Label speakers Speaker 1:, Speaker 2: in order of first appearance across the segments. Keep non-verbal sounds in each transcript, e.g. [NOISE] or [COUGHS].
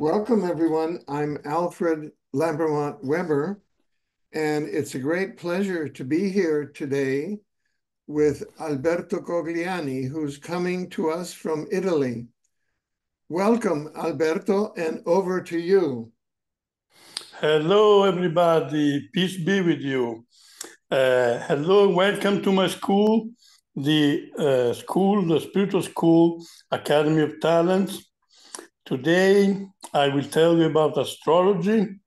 Speaker 1: Welcome, everyone. I'm Alfred Lambremont Webre, and it's a great pleasure to be here today with Alberto Cogliani, who's coming to us from Italy. Welcome, Alberto, and over to you.
Speaker 2: Hello, everybody. Peace be with you. Uh, hello, welcome to my school, the uh, school, the Spiritual School Academy of Talents. Today, I will tell you about astrology.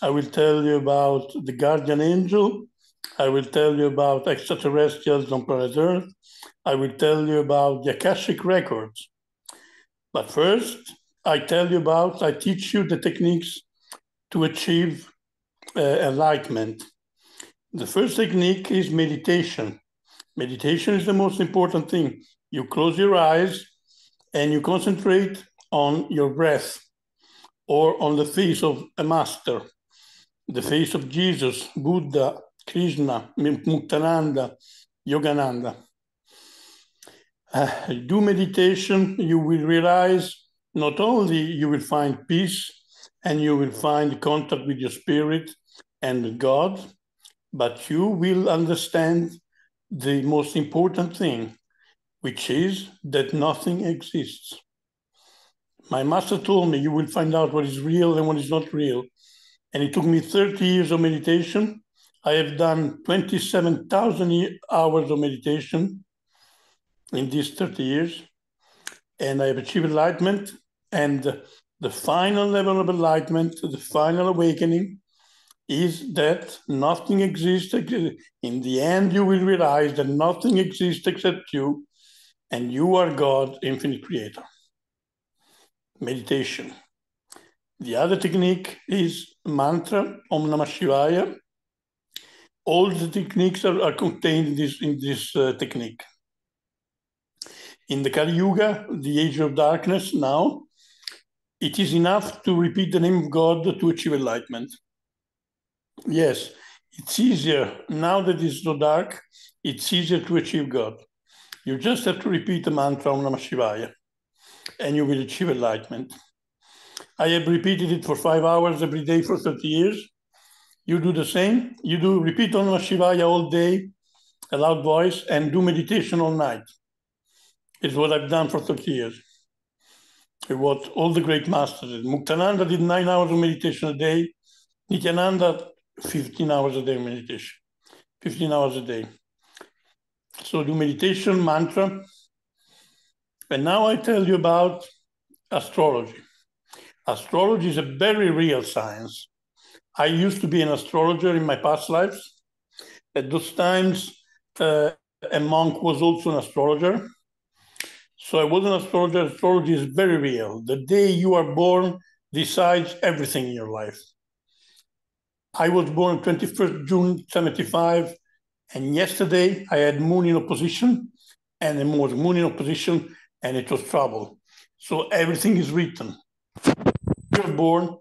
Speaker 2: I will tell you about the guardian angel. I will tell you about extraterrestrials on planet Earth. I will tell you about the Akashic records. But first, I tell you about, I teach you the techniques to achieve uh, enlightenment. The first technique is meditation. Meditation is the most important thing. You close your eyes and you concentrate on your breath or on the face of a master, the face of Jesus, Buddha, Krishna, Muktananda, Yogananda. Uh, do meditation, you will realize not only you will find peace and you will find contact with your spirit and God, but you will understand the most important thing, which is that nothing exists. My master told me you will find out what is real and what is not real. And it took me 30 years of meditation. I have done 27,000 hours of meditation in these 30 years. And I have achieved enlightenment. And the final level of enlightenment, the final awakening, is that nothing exists. In the end, you will realize that nothing exists except you, and you are God, infinite creator meditation. The other technique is mantra, Om Namah Shivaya. All the techniques are, are contained in this, in this uh, technique. In the Kali Yuga, the age of darkness now, it is enough to repeat the name of God to achieve enlightenment. Yes, it's easier now that it's so dark, it's easier to achieve God. You just have to repeat the mantra Om Namah Shivaya and you will achieve enlightenment. I have repeated it for five hours every day for 30 years. You do the same. You do repeat Om Shivaya all day, a loud voice, and do meditation all night. It's what I've done for 30 years. It's what all the great masters did. Muktananda did nine hours of meditation a day. Nityananda, 15 hours a day meditation. 15 hours a day. So do meditation, mantra, and now I tell you about astrology. Astrology is a very real science. I used to be an astrologer in my past lives. At those times, uh, a monk was also an astrologer. So I was an astrologer. Astrology is very real. The day you are born decides everything in your life. I was born 21st June 75, and yesterday I had moon in opposition, and was moon in opposition and it was trouble. So everything is written. You're born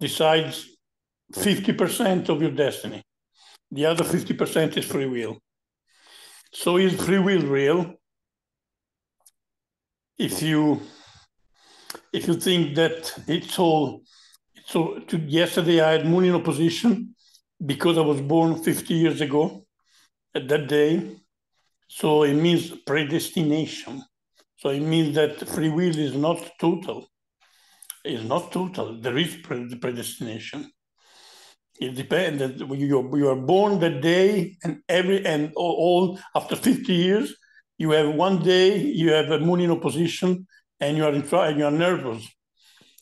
Speaker 2: decides 50% of your destiny. The other 50% is free will. So is free will real? If you if you think that it's all so to, yesterday I had moon in opposition because I was born 50 years ago at that day. So it means predestination. So it means that free will is not total. It's not total. There is predestination. It depends that you you are born that day, and every and all after fifty years, you have one day you have a moon in opposition, and you are in and you are nervous.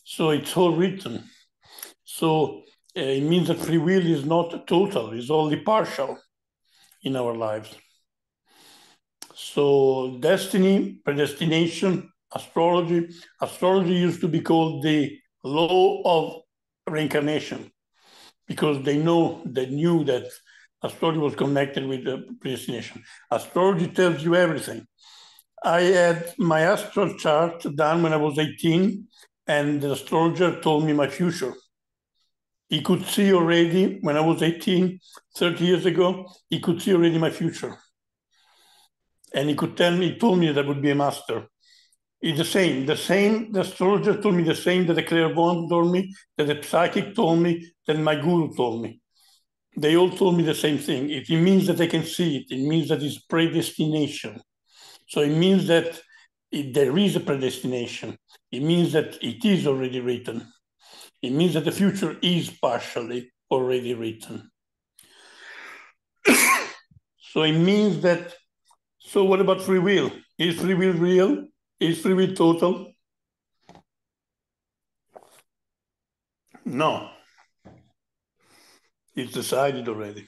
Speaker 2: So it's all written. So uh, it means that free will is not total; it's only partial in our lives. So destiny, predestination, astrology. Astrology used to be called the law of reincarnation because they know, they knew that astrology was connected with the predestination. Astrology tells you everything. I had my astral chart done when I was 18, and the astrologer told me my future. He could see already when I was 18, 30 years ago, he could see already my future and he could tell me, he told me that I would be a master. It's the same. The same. The astrologer told me the same that the clairvoyant told me, that the psychic told me, that my guru told me. They all told me the same thing. It, it means that I can see it. It means that it's predestination. So it means that it, there is a predestination. It means that it is already written. It means that the future is partially already written. [COUGHS] so it means that. So what about free will? Is free will real? Is free will total? No. It's decided already.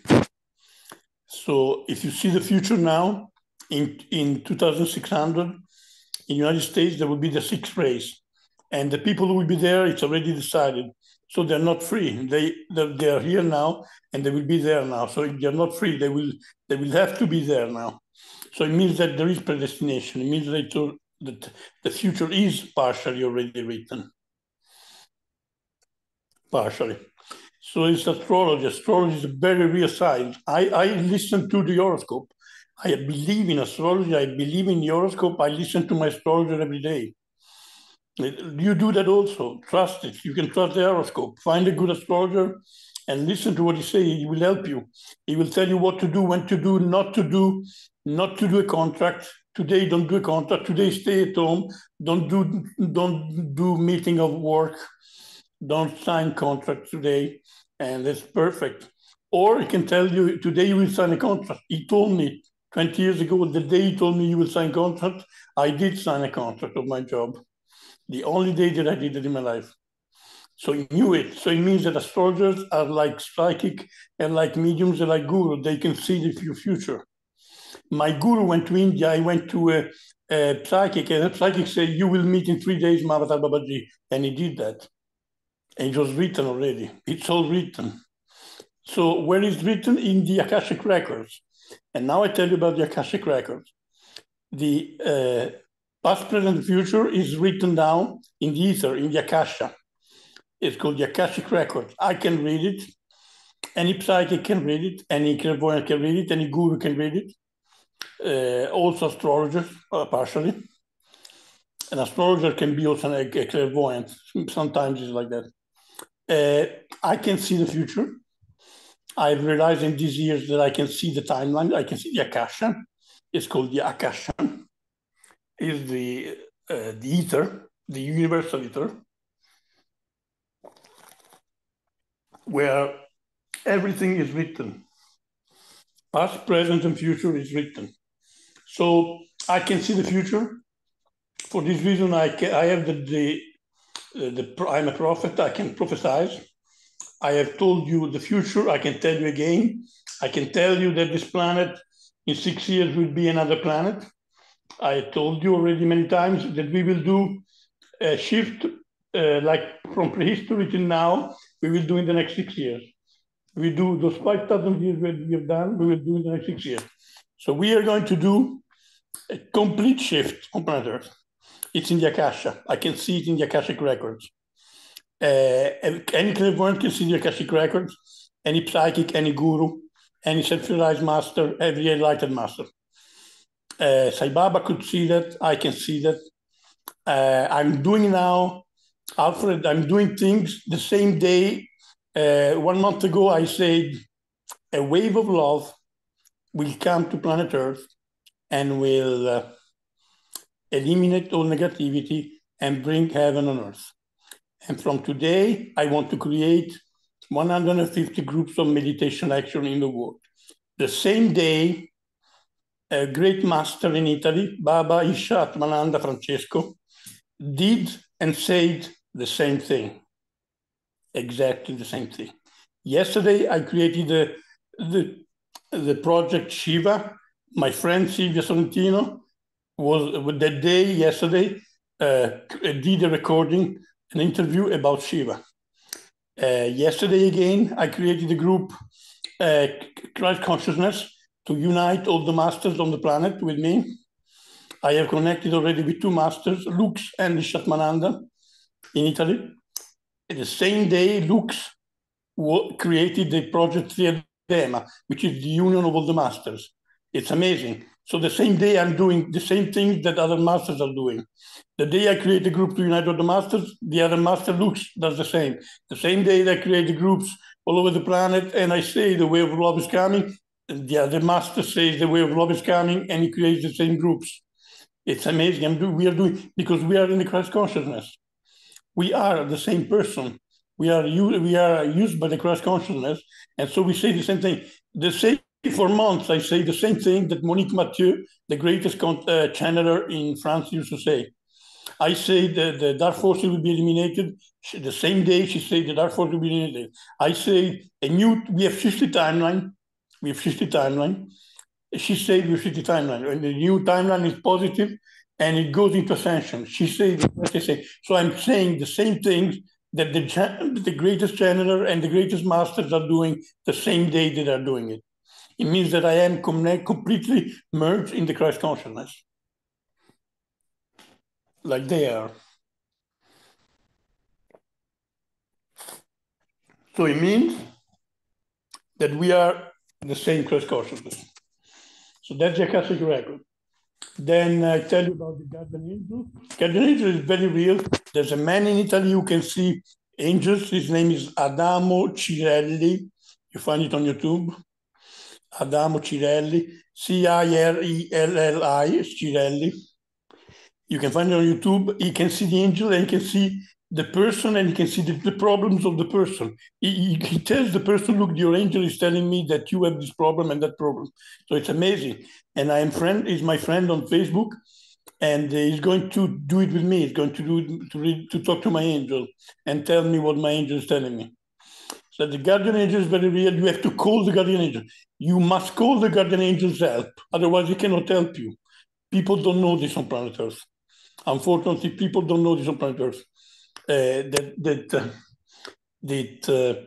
Speaker 2: So if you see the future now, in, in 2600, in the United States, there will be the sixth race. And the people who will be there, it's already decided. So they're not free. They, they are here now and they will be there now. So if they're not free, they will, they will have to be there now. So it means that there is predestination. It means that the future is partially already written. Partially. So it's astrology. Astrology is a very real science. I, I listen to the horoscope. I believe in astrology. I believe in the horoscope. I listen to my astrologer every day. You do that also. Trust it. You can trust the horoscope. Find a good astrologer and listen to what he says. He will help you. He will tell you what to do, when to do, not to do, not to do a contract, Today, don't do a contract. Today, stay at home. Don't do don't do meeting of work. Don't sign contract today, and it's perfect. Or he can tell you today you will sign a contract. He told me 20 years ago, the day he told me you will sign contract, I did sign a contract of my job. The only day that I did it in my life. So he knew it. So it means that astrologers are like psychic and like mediums and like guru. They can see the future my guru went to India. I went to a, a psychic, and the psychic said, "You will meet in three days, Mahavatar Babaji," and he did that. And it was written already. It's all written. So where is written in the Akashic records? And now I tell you about the Akashic records. The uh, past, present, future is written down in the ether, in the Akasha. It's called the Akashic record. I can read it. Any psychic can read it. Any clairvoyant can read it. Any guru can read it uh, also astrologer, uh, partially. An astrologer can be also a, a clairvoyant. Sometimes it's like that. Uh, I can see the future. I've realized in these years that I can see the timeline. I can see the Akasha. It's called the Akasha. Is the uh, the ether, the universal ether, where everything is written. Past, present, and future is written. So I can see the future. For this reason, I, can, I have the, the, uh, the, I'm a prophet, I can prophesize. I have told you the future, I can tell you again. I can tell you that this planet in six years will be another planet. I told you already many times that we will do a shift uh, like from prehistory to now, we will do in the next six years. We do those 5,000 years we have done, we will do in the next six years. So we are going to do a complete shift on planet Earth. It's in the Akasha. I can see it in the Akashic records. Uh, any clairvoyant can see the Akashic records, any psychic, any guru, any self-realized master, every enlightened master. Uh, Sai Baba could see that. I can see that. Uh, I'm doing now, Alfred, I'm doing things the same day. Uh, one month ago, I said, a wave of love will come to planet Earth and will uh, eliminate all negativity and bring heaven on earth. And from today, I want to create 150 groups of meditation action in the world. The same day, a great master in Italy, Baba Isha Atmananda Francesco, did and said the same thing. Exactly the same thing. Yesterday, I created the, the, the project Shiva, my friend Silvia Sorrentino was with that day yesterday uh, did a recording, an interview about Shiva. Uh, yesterday again, I created a group, uh, Christ Consciousness, to unite all the masters on the planet with me. I have connected already with two masters, Lux and Shatmananda in Italy. The same day, Lux created the project Triadema, which is the union of all the masters. It's amazing. So the same day I'm doing the same things that other masters are doing. The day I create a group to unite all the masters, the other master looks, does the same. The same day that I create the groups all over the planet and I say the way of love is coming, the other master says the way of love is coming and he creates the same groups. It's amazing. I'm do, we are doing because we are in the Christ consciousness. We are the same person. We are we are used by the Christ consciousness, and so we say the same thing. The same for months, I say the same thing that Monique Mathieu, the greatest uh, channeler in France, used to say. I say that the dark forces will be eliminated. She, the same day she said the dark forces will be eliminated. I say a new, we have 50 timeline. We have 50 timeline. She said we have 50 timeline. And the new timeline is positive and it goes into ascension. She said, I say. So I'm saying the same things that the, the greatest channeler and the greatest masters are doing the same day they are doing it. It means that I am completely merged in the Christ consciousness, like they are. So it means that we are the same Christ consciousness. So that's the Akashic record. Then I tell you about the guardian angel. Guardian angel is very real. There's a man in Italy who can see angels. His name is Adamo Cirelli. You find it on YouTube. Adamo Cirelli, C-I-R-E-L-L-I, Cirelli. You can find it on YouTube. You can see the angel and you can see the person and you can see the, the problems of the person. He, he, he, tells the person, look, your angel is telling me that you have this problem and that problem. So it's amazing. And I am friend, is my friend on Facebook and he's going to do it with me. He's going to do to, read, to talk to my angel and tell me what my angel is telling me. So the guardian angel is very real. You have to call the guardian angel. You must call the guardian angel's help. Otherwise, he cannot help you. People don't know this on planet Earth. Unfortunately, people don't know this on planet Earth. Uh, that that uh, that uh,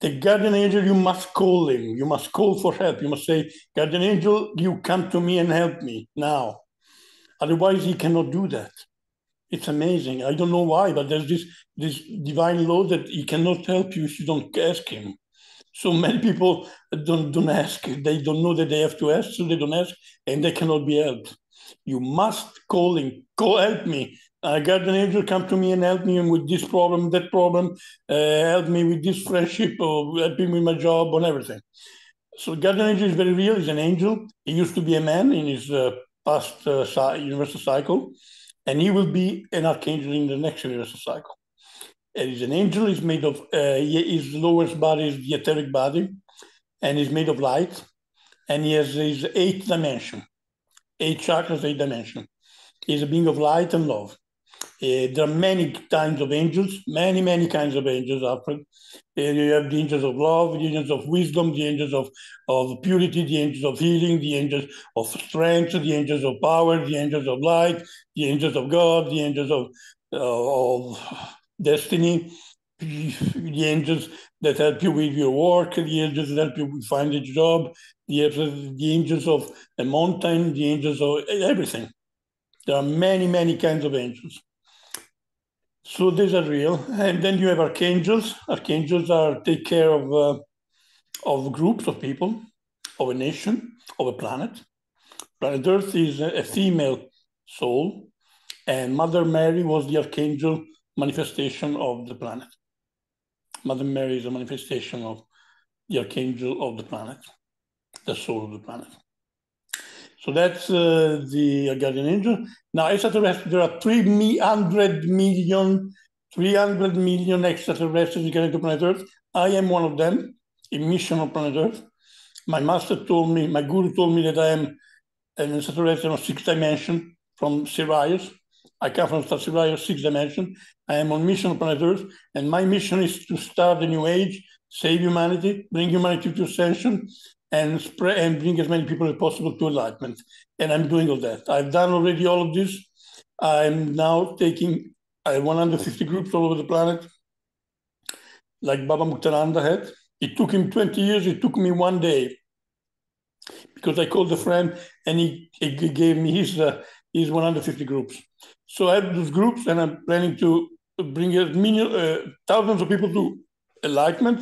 Speaker 2: the guardian angel, you must call him. You must call for help. You must say, guardian angel, you come to me and help me now. Otherwise, he cannot do that. It's amazing. I don't know why, but there's this this divine law that he cannot help you if you don't ask him. So many people don't don't ask. They don't know that they have to ask, so they don't ask, and they cannot be helped. You must call him. Call help me. I got an angel come to me and help me with this problem, that problem, uh, help me with this friendship, or help me with my job, on everything. So guardian angel is very real. He's an angel. He used to be a man in his uh, past uh, universal cycle and he will be an archangel in the next universal cycle. And he's an angel, he's made of, uh, his lowest body is the etheric body, and he's made of light, and he has his eighth dimension, eight chakras, eight dimension. He's a being of light and love. Uh, there are many kinds of angels, many, many kinds of angels, Alfred. Uh, you have the angels of love, the angels of wisdom, the angels of, of purity, the angels of healing, the angels of strength, the angels of power, the angels of light, the angels of God, the angels of, uh, of destiny, the angels that help you with your work, the angels that help you find a job, the, the angels of the mountain, the angels of everything. There are many, many kinds of angels. So these are real. [LAUGHS] And then you have archangels. Archangels are take care of uh, of groups of people, of a nation, of a planet. Planet Earth is a, a female soul, and Mother Mary was the archangel manifestation of the planet. Mother Mary is a manifestation of the archangel of the planet, the soul of the planet. So that's uh, the guardian angel. Now, extraterrestrials, there are 300 million, 300 million extraterrestrials getting to planet Earth. I am one of them, a mission on planet Earth. My master told me, my guru told me that I am an extraterrestrial of six dimension from Sirius. I come from Star Sirius, six dimension. I am on mission on planet Earth, and my mission is to start a new age, save humanity, bring humanity to ascension, and spread and bring as many people as possible to enlightenment. And I'm doing all that. I've done already all of this. I'm now taking uh, 150 groups all over the planet, like Baba Muktananda had. It took him 20 years. It took me one day because I called a friend and he, he gave me his uh, his 150 groups. So I have those groups, and I'm planning to bring a million, uh, thousands of people to enlightenment.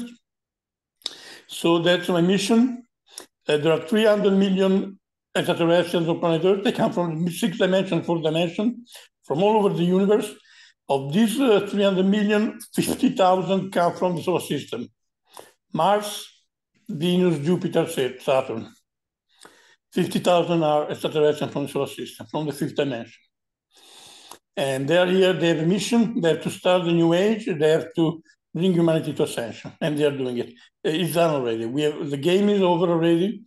Speaker 2: So that's my mission. Uh, there are 300 million extraterrestrials on planet Earth. They come from six dimension, four dimension, from all over the universe. Of these uh, 300 million, 50,000 come from the solar system. Mars, Venus, Jupiter, Saturn. 50,000 are extraterrestrials from the solar system, from the fifth dimension. And they're here, they have a mission, they have to start the new age, they have to bring humanity to ascension, and they are doing it. Uh, it's done already. We have, the game is over already.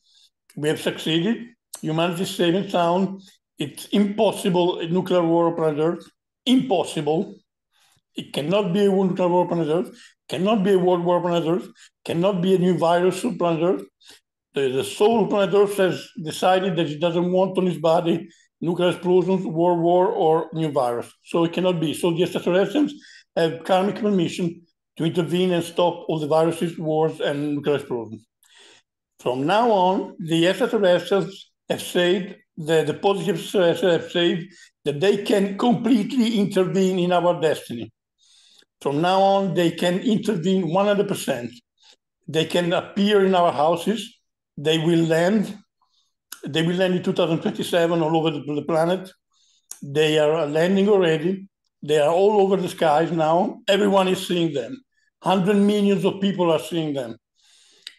Speaker 2: We have succeeded. Humanity is safe and sound. It's impossible a nuclear war planet Earth. Impossible. It cannot be a nuclear war planet Earth. Cannot be a world war planet Earth. Cannot be a new virus on planet Earth. The, the soul planet Earth has decided that it doesn't want on its body nuclear explosions, world war, or new virus. So it cannot be. So the extraterrestrials have karmic permission to intervene and stop all the viruses, wars, and nuclear explosions. From now on, the extraterrestrials have said that the positive have said that they can completely intervene in our destiny. From now on, they can intervene 100%. They can appear in our houses. They will land. They will land in 2027 all over the planet. They are landing already. They are all over the skies now. Everyone is seeing them. 100 millions of people are seeing them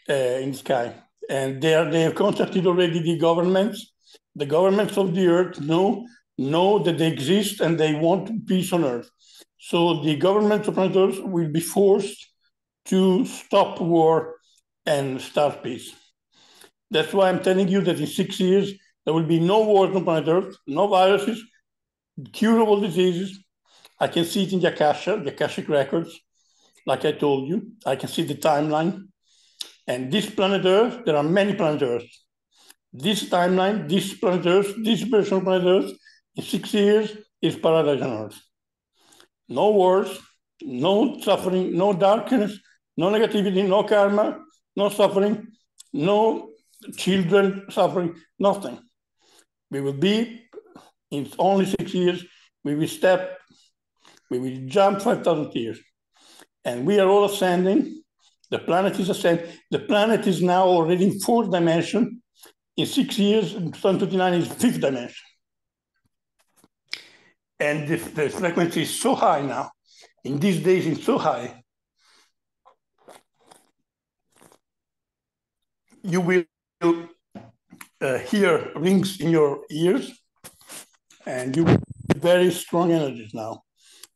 Speaker 2: uh, in the sky. And they, are, they have contacted already the governments. The governments of the earth know, know that they exist and they want peace on earth. So the governments of Earth will be forced to stop war and start peace. That's why I'm telling you that in six years, there will be no wars on planet Earth, no viruses, curable diseases. I can see it in the Akasha, the Akashic records like I told you. I can see the timeline. And this planet Earth, there are many planet Earths. This timeline, this planet Earth, this version of planet Earth, in six years is paradise on Earth. No wars, no suffering, no darkness, no negativity, no karma, no suffering, no children suffering, nothing. We will be, in only six years, we will step, we will jump 5,000 years and we are all ascending. The planet is ascending. The planet is now already in fourth dimension. In six years, in 2029 is fifth dimension. And the, the frequency is so high now. In these days, it's so high. You will uh, hear rings in your ears, and you will very strong energies now.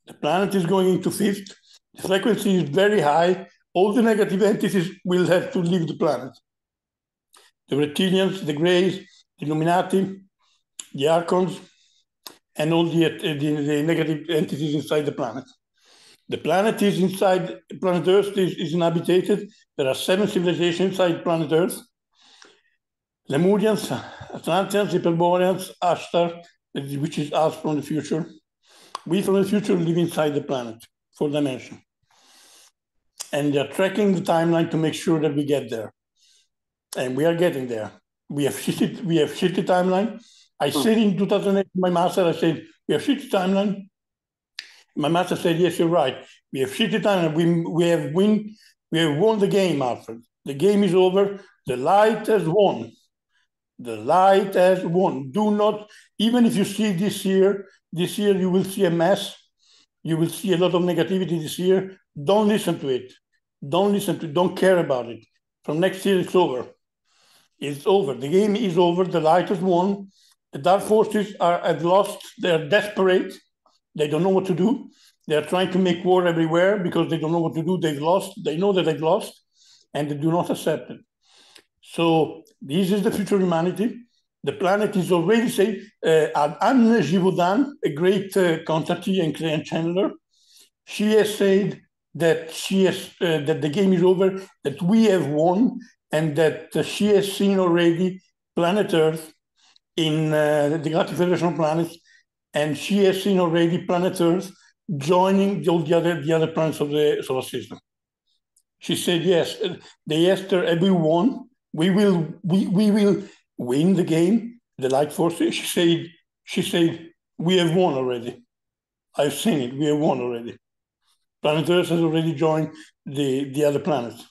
Speaker 2: The planet is going into fifth, the frequency is very high, all the negative entities will have to leave the planet. The reptilians, the Greys, the Illuminati, the Archons, and all the, the, the, negative entities inside the planet. The planet is inside, planet Earth is, is inhabited. There are seven civilizations inside planet Earth. Lemurians, Atlanteans, Hyperboreans, Ashtar, which is us from the future. We from the future live inside the planet four dimension. And they're tracking the timeline to make sure that we get there. And we are getting there. We have shifted, we have shifted timeline. I hmm. said in 2008, my master, I said, we have shifted timeline. My master said, yes, you're right. We have shifted timeline. We, we have win, we have won the game, Alfred. The game is over. The light has won. The light has won. Do not, even if you see this year, this year you will see a mess you will see a lot of negativity this year. Don't listen to it. Don't listen to it. Don't care about it. From next year, it's over. It's over. The game is over. The light has won. The dark forces are at lost. They're desperate. They don't know what to do. They're trying to make war everywhere because they don't know what to do. They've lost. They know that they've lost, and they do not accept it. So this is the future of humanity. The planet is already safe. Uh, Anne Givaudan, a great uh, and client channeler, she has said that she has uh, that the game is over, that we have won, and that uh, she has seen already planet Earth in uh, the Galactic Federation of Planets, and she has seen already planet Earth joining all the other the other planets of the solar system. She said, "Yes." They asked her, "Have we won? We will. We we will." Win the game, the light forces, she said, she said, we have won already. I've seen it, we have won already. Planet Earth has already joined the, the other planets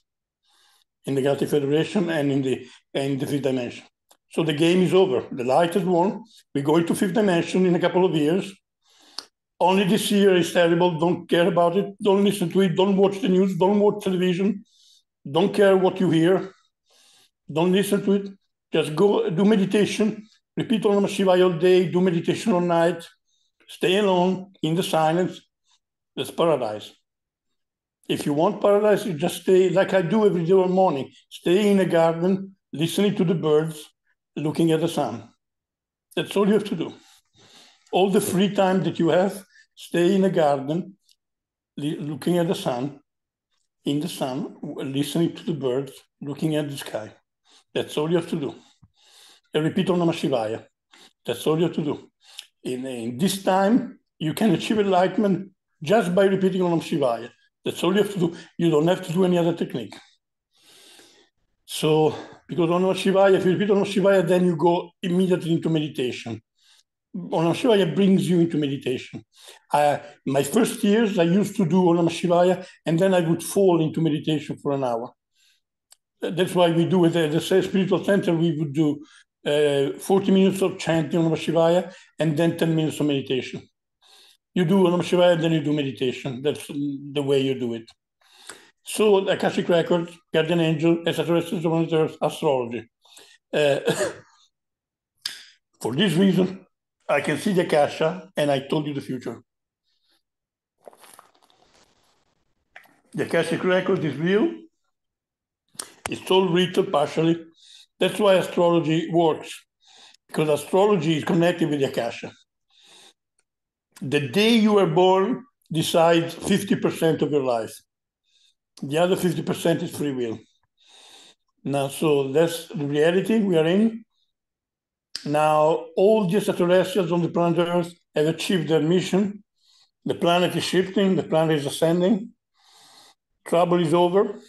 Speaker 2: in the Galactic Federation and in the in the fifth dimension. So the game is over. The light is won. We go into fifth dimension in a couple of years. Only this year is terrible. Don't care about it. Don't listen to it. Don't watch the news. Don't watch television. Don't care what you hear. Don't listen to it. Just go do meditation. Repeat Om Namah Shivaya all day. Do meditation all night. Stay alone in the silence. That's paradise. If you want paradise, you just stay like I do every day or morning. Stay in a garden, listening to the birds, looking at the sun. That's all you have to do. All the free time that you have, stay in a garden, looking at the sun, in the sun, listening to the birds, looking at the sky. That's all you have to do. And repeat Om Namah Shivaya. That's all you have to do. In, in this time, you can achieve enlightenment just by repeating Namah Shivaya. That's all you have to do. You don't have to do any other technique. So, because Namah Shivaya, if you repeat Namah Shivaya, then you go immediately into meditation. Namah Shivaya brings you into meditation. My first years, I used to do Namah Shivaya, and then I would fall into meditation for an hour. That's why we do it at the spiritual center. We would do uh, 40 minutes of chanting Om Shivaya and then 10 minutes of meditation. You do Om Shivaya, then you do meditation. That's the way you do it. So, Akashic Records, Guardian Angel, extraterrestrials on Earth, astrology. Uh, [COUGHS] for this reason, I can see the Akasha, and I told you the future. The Akashic record is real. It's all written partially. That's why astrology works, because astrology is connected with the Akasha. The day you were born decides 50% of your life. The other 50% is free will. Now, so that's the reality we are in. Now, all the extraterrestrials on the planet Earth have achieved their mission. The planet is shifting, the planet is ascending. Trouble is over.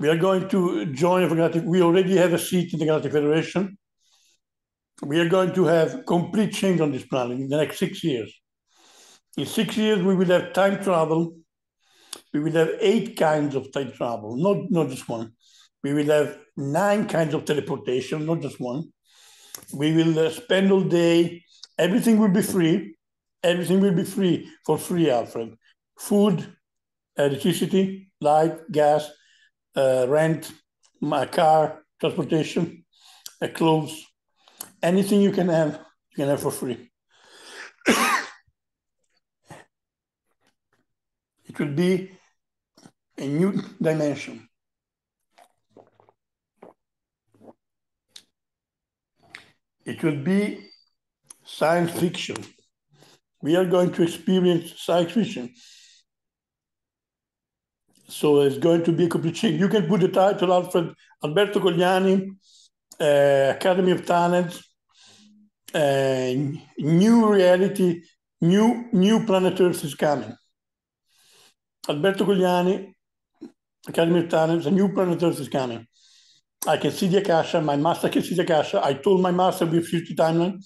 Speaker 2: We are going to join Galactic. We already have a seat in the Galactic Federation. We are going to have complete change on this planet in the next six years. In six years, we will have time travel. We will have eight kinds of time travel, not, not just one. We will have nine kinds of teleportation, not just one. We will uh, spend all day. Everything will be free. Everything will be free for free, Alfred. Food, electricity, light, gas, uh, rent, my car, transportation, uh, clothes, anything you can have, you can have for free. [COUGHS] it will be a new dimension. It will be science fiction. We are going to experience science fiction. So it's going to be a complete change. You can put the title Alfred Alberto Cogliani, uh, Academy of Talents, uh, new reality, new new planet Earth is coming. Alberto Cogliani, Academy of Talents, a new planet Earth is coming. I can see the Akasha, my master can see the Akasha. I told my master we have 50 timeline.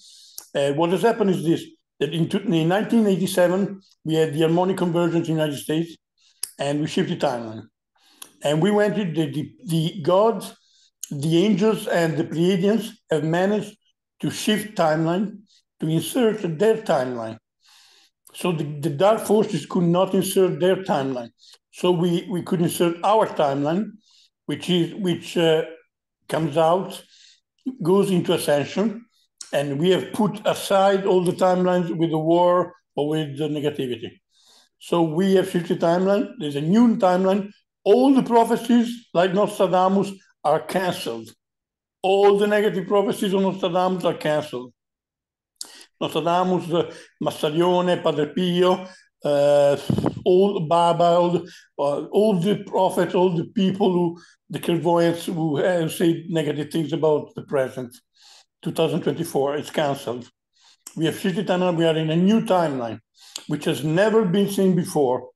Speaker 2: Uh, what has happened is this, that in, in 1987, we had the harmonic convergence in the United States, and we shifted timeline. And we went to the, the, the gods, the angels, and the Pleiadians have managed to shift timeline, to insert their timeline. So the, the dark forces could not insert their timeline. So we, we could insert our timeline, which is which uh, comes out, goes into ascension, and we have put aside all the timelines with the war or with the negativity. So we have 50 timeline. There's a new timeline. All the prophecies, like Nostradamus, are cancelled. All the negative prophecies of Nostradamus are cancelled. Nostradamus, uh, Massarione, Padre Pio, uh, all Baba, all the, uh, all the prophets, all the people who, the clairvoyants who have said negative things about the present. 2024, it's cancelled. We have shifted timeline. We are in a new timeline, which has never been seen before,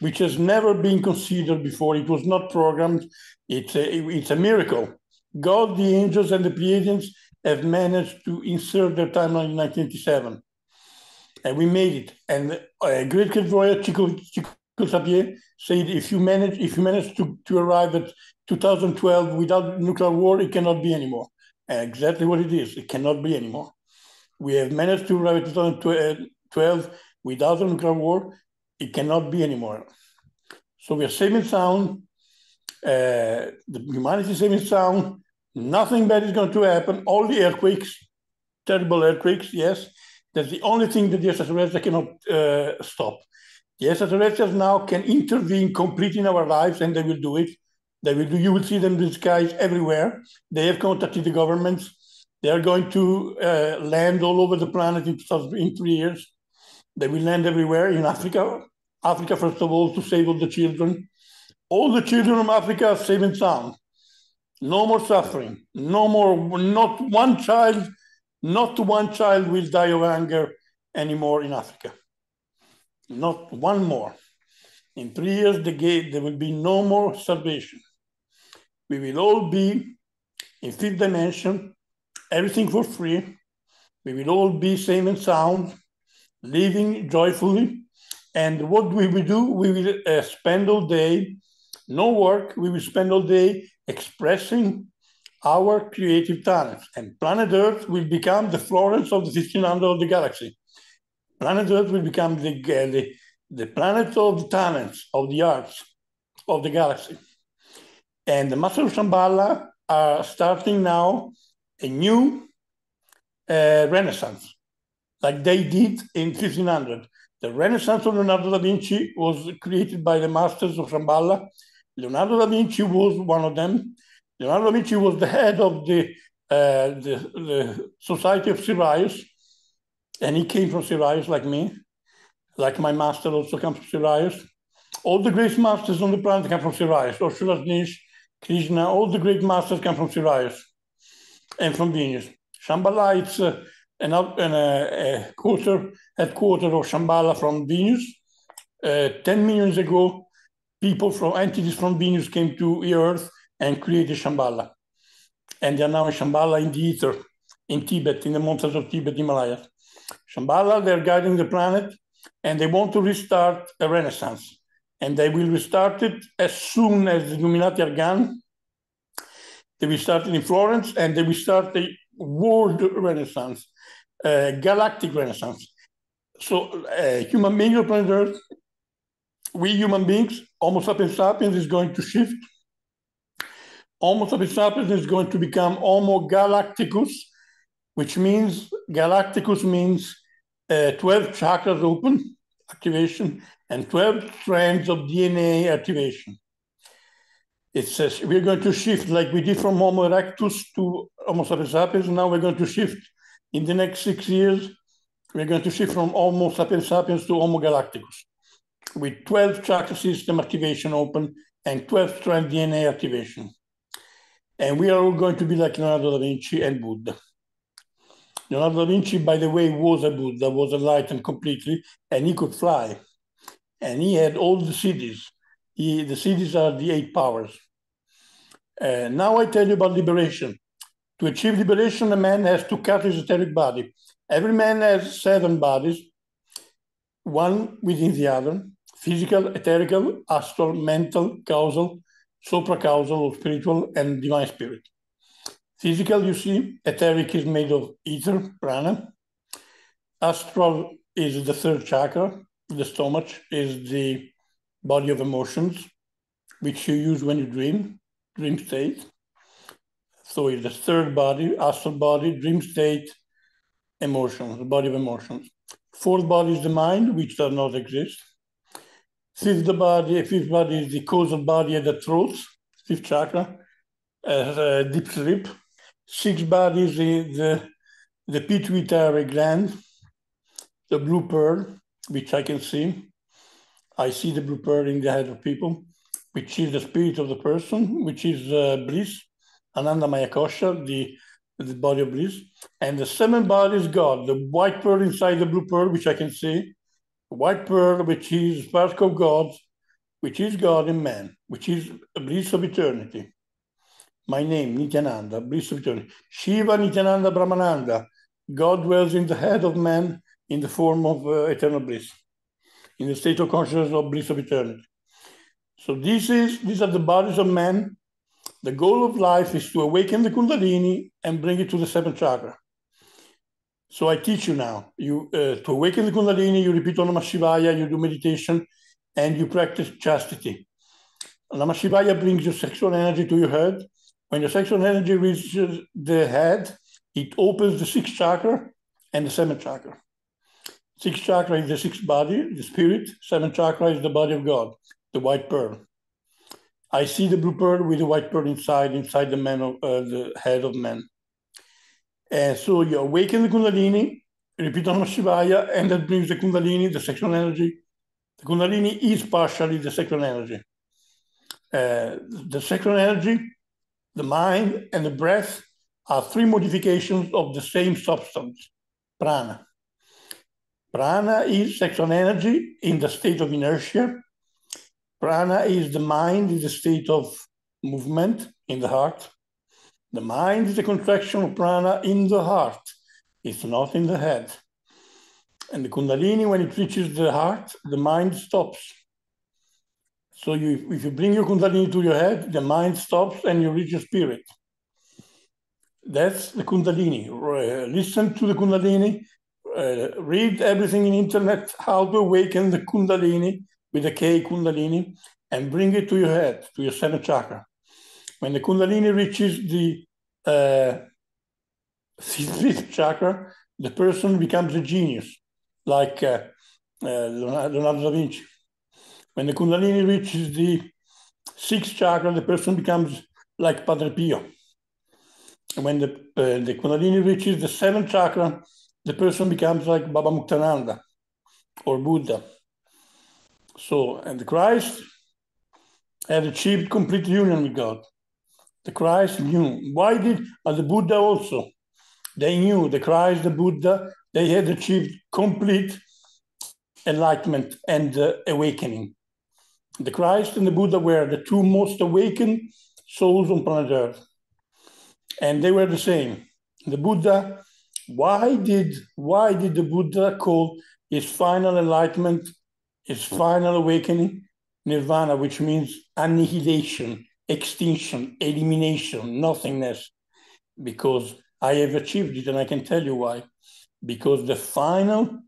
Speaker 2: which has never been considered before. It was not programmed. It's a, it's a miracle. God, the angels, and the Pleiadians have managed to insert their timeline in 1987 and we made it. And a great clairvoyant, Chico, Chico Xavier said if you manage if you manage to, to arrive at 2012 without nuclear war, it cannot be anymore. And exactly what it is. It cannot be anymore. We have managed to arrive at 2012 uh, without nuclear war. It cannot be anymore. So we are saving sound. Uh, the humanity is saving sound. Nothing bad is going to happen. Only earthquakes, terrible earthquakes, yes. That's the only thing that the extraterrestrials cannot uh, stop. The extraterrestrials now can intervene completely in our lives, and they will do it. They will do. You will see them in the skies everywhere. They have contacted the governments. They are going to uh, land all over the planet in, in three years. They will land everywhere in Africa. Africa, first of all, to save all the children. All the children of Africa are safe and sound. No more suffering. No more, not one child, not one child will die of hunger anymore in Africa. Not one more. In three years, the gate, there will be no more starvation. We will all be in fifth dimension, everything for free. We will all be safe and sound, living joyfully. And what we will do? We will uh, spend all day, no work, we will spend all day expressing our creative talents. And planet Earth will become the Florence of the 1500 of the galaxy. Planet Earth will become the, uh, the, the planet of the talents, of the arts of the galaxy. And the Masters of Shambhala are starting now a new uh, renaissance, like they did in 1500. The Renaissance of Leonardo da Vinci was created by the Masters of Shambhala Leonardo da Vinci was one of them. Leonardo da Vinci was the head of the, uh, the, the Society of Sirius, and he came from Sirius like me, like my master also comes from Sirius. All the great masters on the planet come from Sirius. Ursula Nish, Krishna, all the great masters come from Sirius and from Venus. Shambhala is uh, an, an, uh, a quarter, headquarter of Shambhala from Venus. Uh, 10 million ago, people from entities from Venus came to Earth and created Shambhala. And they are now in Shambhala in the ether, in Tibet, in the mountains of Tibet, Himalayas. Shambhala, they're guiding the planet and they want to restart a renaissance. And they will restart it as soon as the Illuminati are gone. They will start it in Florence and they will start a world renaissance, a galactic renaissance. So, uh, human beings on planet Earth we human beings, Homo sapiens sapiens is going to shift. Homo sapiens sapiens is going to become Homo galacticus, which means galacticus means uh, 12 chakras open activation and 12 strands of DNA activation. It says we're going to shift like we did from Homo erectus to Homo sapiens sapiens. Now we're going to shift in the next six years. We're going to shift from Homo sapiens sapiens to Homo galacticus with 12 chakra system activation open and 12 strand DNA activation. And we are all going to be like Leonardo da Vinci and Buddha. Leonardo da Vinci, by the way, was a Buddha, was enlightened completely, and he could fly. And he had all the siddhis. He, the siddhis are the eight powers. Uh, now I tell you about liberation. To achieve liberation, a man has to cut his etheric body. Every man has seven bodies, one within the other physical, etherical, astral, mental, causal, supracausal, spiritual, and divine spirit. Physical, you see, etheric is made of ether, prana. Astral is the third chakra. The stomach is the body of emotions, which you use when you dream, dream state. So it's the third body, astral body, dream state, emotions, the body of emotions. Fourth body is the mind, which does not exist. Fifth body, fifth body is the causal body at the throat, fifth chakra, deep sleep. Sixth body is the, the, the pituitary gland, the blue pearl, which I can see. I see the blue pearl in the head of people, which is the spirit of the person, which is uh, bliss, Ananda Maya Kosha, the, the body of bliss. And the body is God, the white pearl inside the blue pearl, which I can see, the white pearl, which is spark of God, which is God in man, which is a bliss of eternity. My name, Nityananda, bliss of eternity. Shiva Nityananda Brahmananda. God dwells in the head of man in the form of uh, eternal bliss. in the state of consciousness of bliss of eternity. So this is these are the bodies of men. The goal of life is to awaken the Kundalini and bring it to the seventh chakra. So I teach you now. You uh, to awaken the Kundalini, you repeat Om Shivaya, you do meditation, and you practice chastity. Namah Shivaya brings your sexual energy to your head. When your sexual energy reaches the head, it opens the sixth chakra and the seventh chakra. Sixth chakra is the sixth body, the spirit. Seventh chakra is the body of God, the white pearl. I see the blue pearl with the white pearl inside, inside the man of uh, the head of man. And so you awaken the Kundalini, repeat Om Shivaya, and that brings the Kundalini, the sexual energy. The Kundalini is partially the sexual energy. Uh, the sexual energy, the mind, and the breath are three modifications of the same substance, prana. Prana is sexual energy in the state of inertia. Prana is the mind in the state of movement in the heart. The mind is a contraction of prana in the heart. It's not in the head. And the Kundalini, when it reaches the heart, the mind stops. So you, if you bring your Kundalini to your head, the mind stops and you reach your spirit. That's the Kundalini. listen to the Kundalini uh, read everything in internet how to awaken the kundalini with the K kundalini and bring it to your head, to your seventh chakra. When the kundalini reaches the uh, fifth [LAUGHS] chakra, the person becomes a genius, like uh, uh, Leonardo da Vinci. When the kundalini reaches the sixth chakra, the person becomes like Padre Pio. When the, uh, the kundalini reaches the seventh chakra, the person becomes like Baba Muktananda or Buddha. So, and the Christ had achieved complete union with God. The Christ knew. Why did, and the Buddha also, they knew the Christ, the Buddha, they had achieved complete enlightenment and uh, awakening. The Christ and the Buddha were the two most awakened souls on planet Earth. And they were the same. The Buddha why did why did the Buddha call his final enlightenment, his final awakening, nirvana, which means annihilation, extinction, elimination, nothingness? Because I have achieved it, and I can tell you why. Because the final,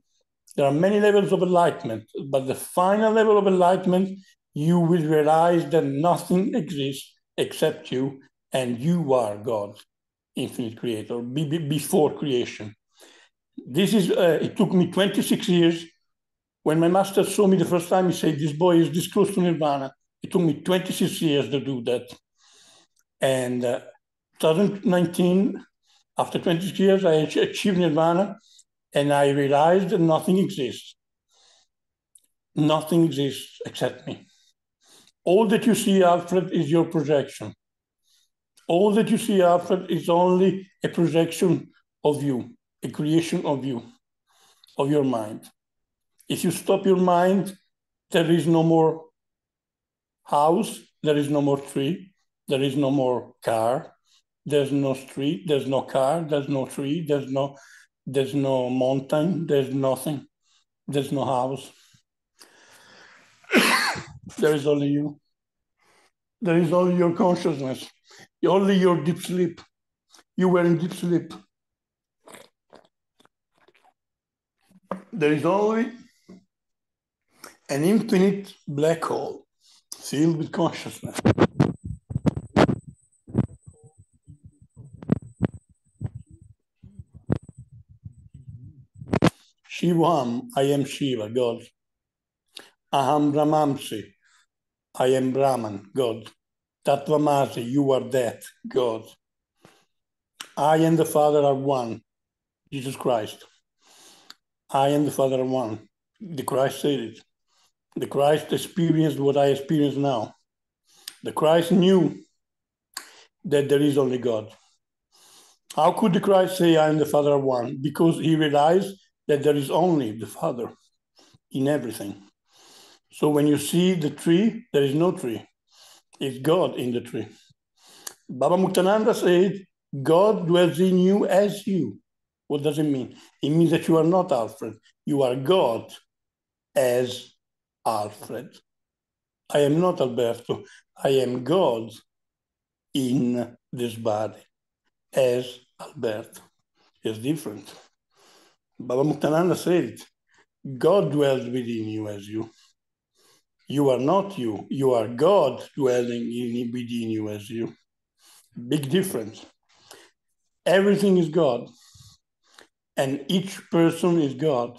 Speaker 2: there are many levels of enlightenment, but the final level of enlightenment, you will realize that nothing exists except you, and you are God infinite creator be, before creation. This is, uh, it took me 26 years. When my master saw me the first time, he said, this boy is this close to nirvana. It took me 26 years to do that. And uh, 2019, after 26 years, I achieved nirvana and I realized that nothing exists. Nothing exists except me. All that you see, Alfred, is your projection all that you see Alfred is only a projection of you, a creation of you, of your mind. If you stop your mind, there is no more house, there is no more tree, there is no more car, there's no street, there's no car, there's no tree, there's no there's no mountain, there's nothing, there's no house. [COUGHS] there is only you. There is only your consciousness only your deep sleep. You were in deep sleep. There is only an infinite black hole filled with consciousness. Shivam, I am Shiva, God. Aham Brahmasmi, I am Brahman, God. Tatvamasi, you are that, God. I and the Father are one, Jesus Christ. I and the Father are one. The Christ said it. The Christ experienced what I experience now. The Christ knew that there is only God. How could the Christ say, I and the Father are one? Because he realized that there is only the Father in everything. So when you see the tree, there is no tree it's God in the tree. Baba Muktananda said, God dwells in you as you. What does it mean? It means that you are not Alfred. You are God as Alfred. I am not Alberto. I am God in this body as Alberto. It's different. Baba Muktananda said it. God dwells within you as you. You are not you. You are God dwelling in, within you as you. Big difference. Everything is God, and each person is God.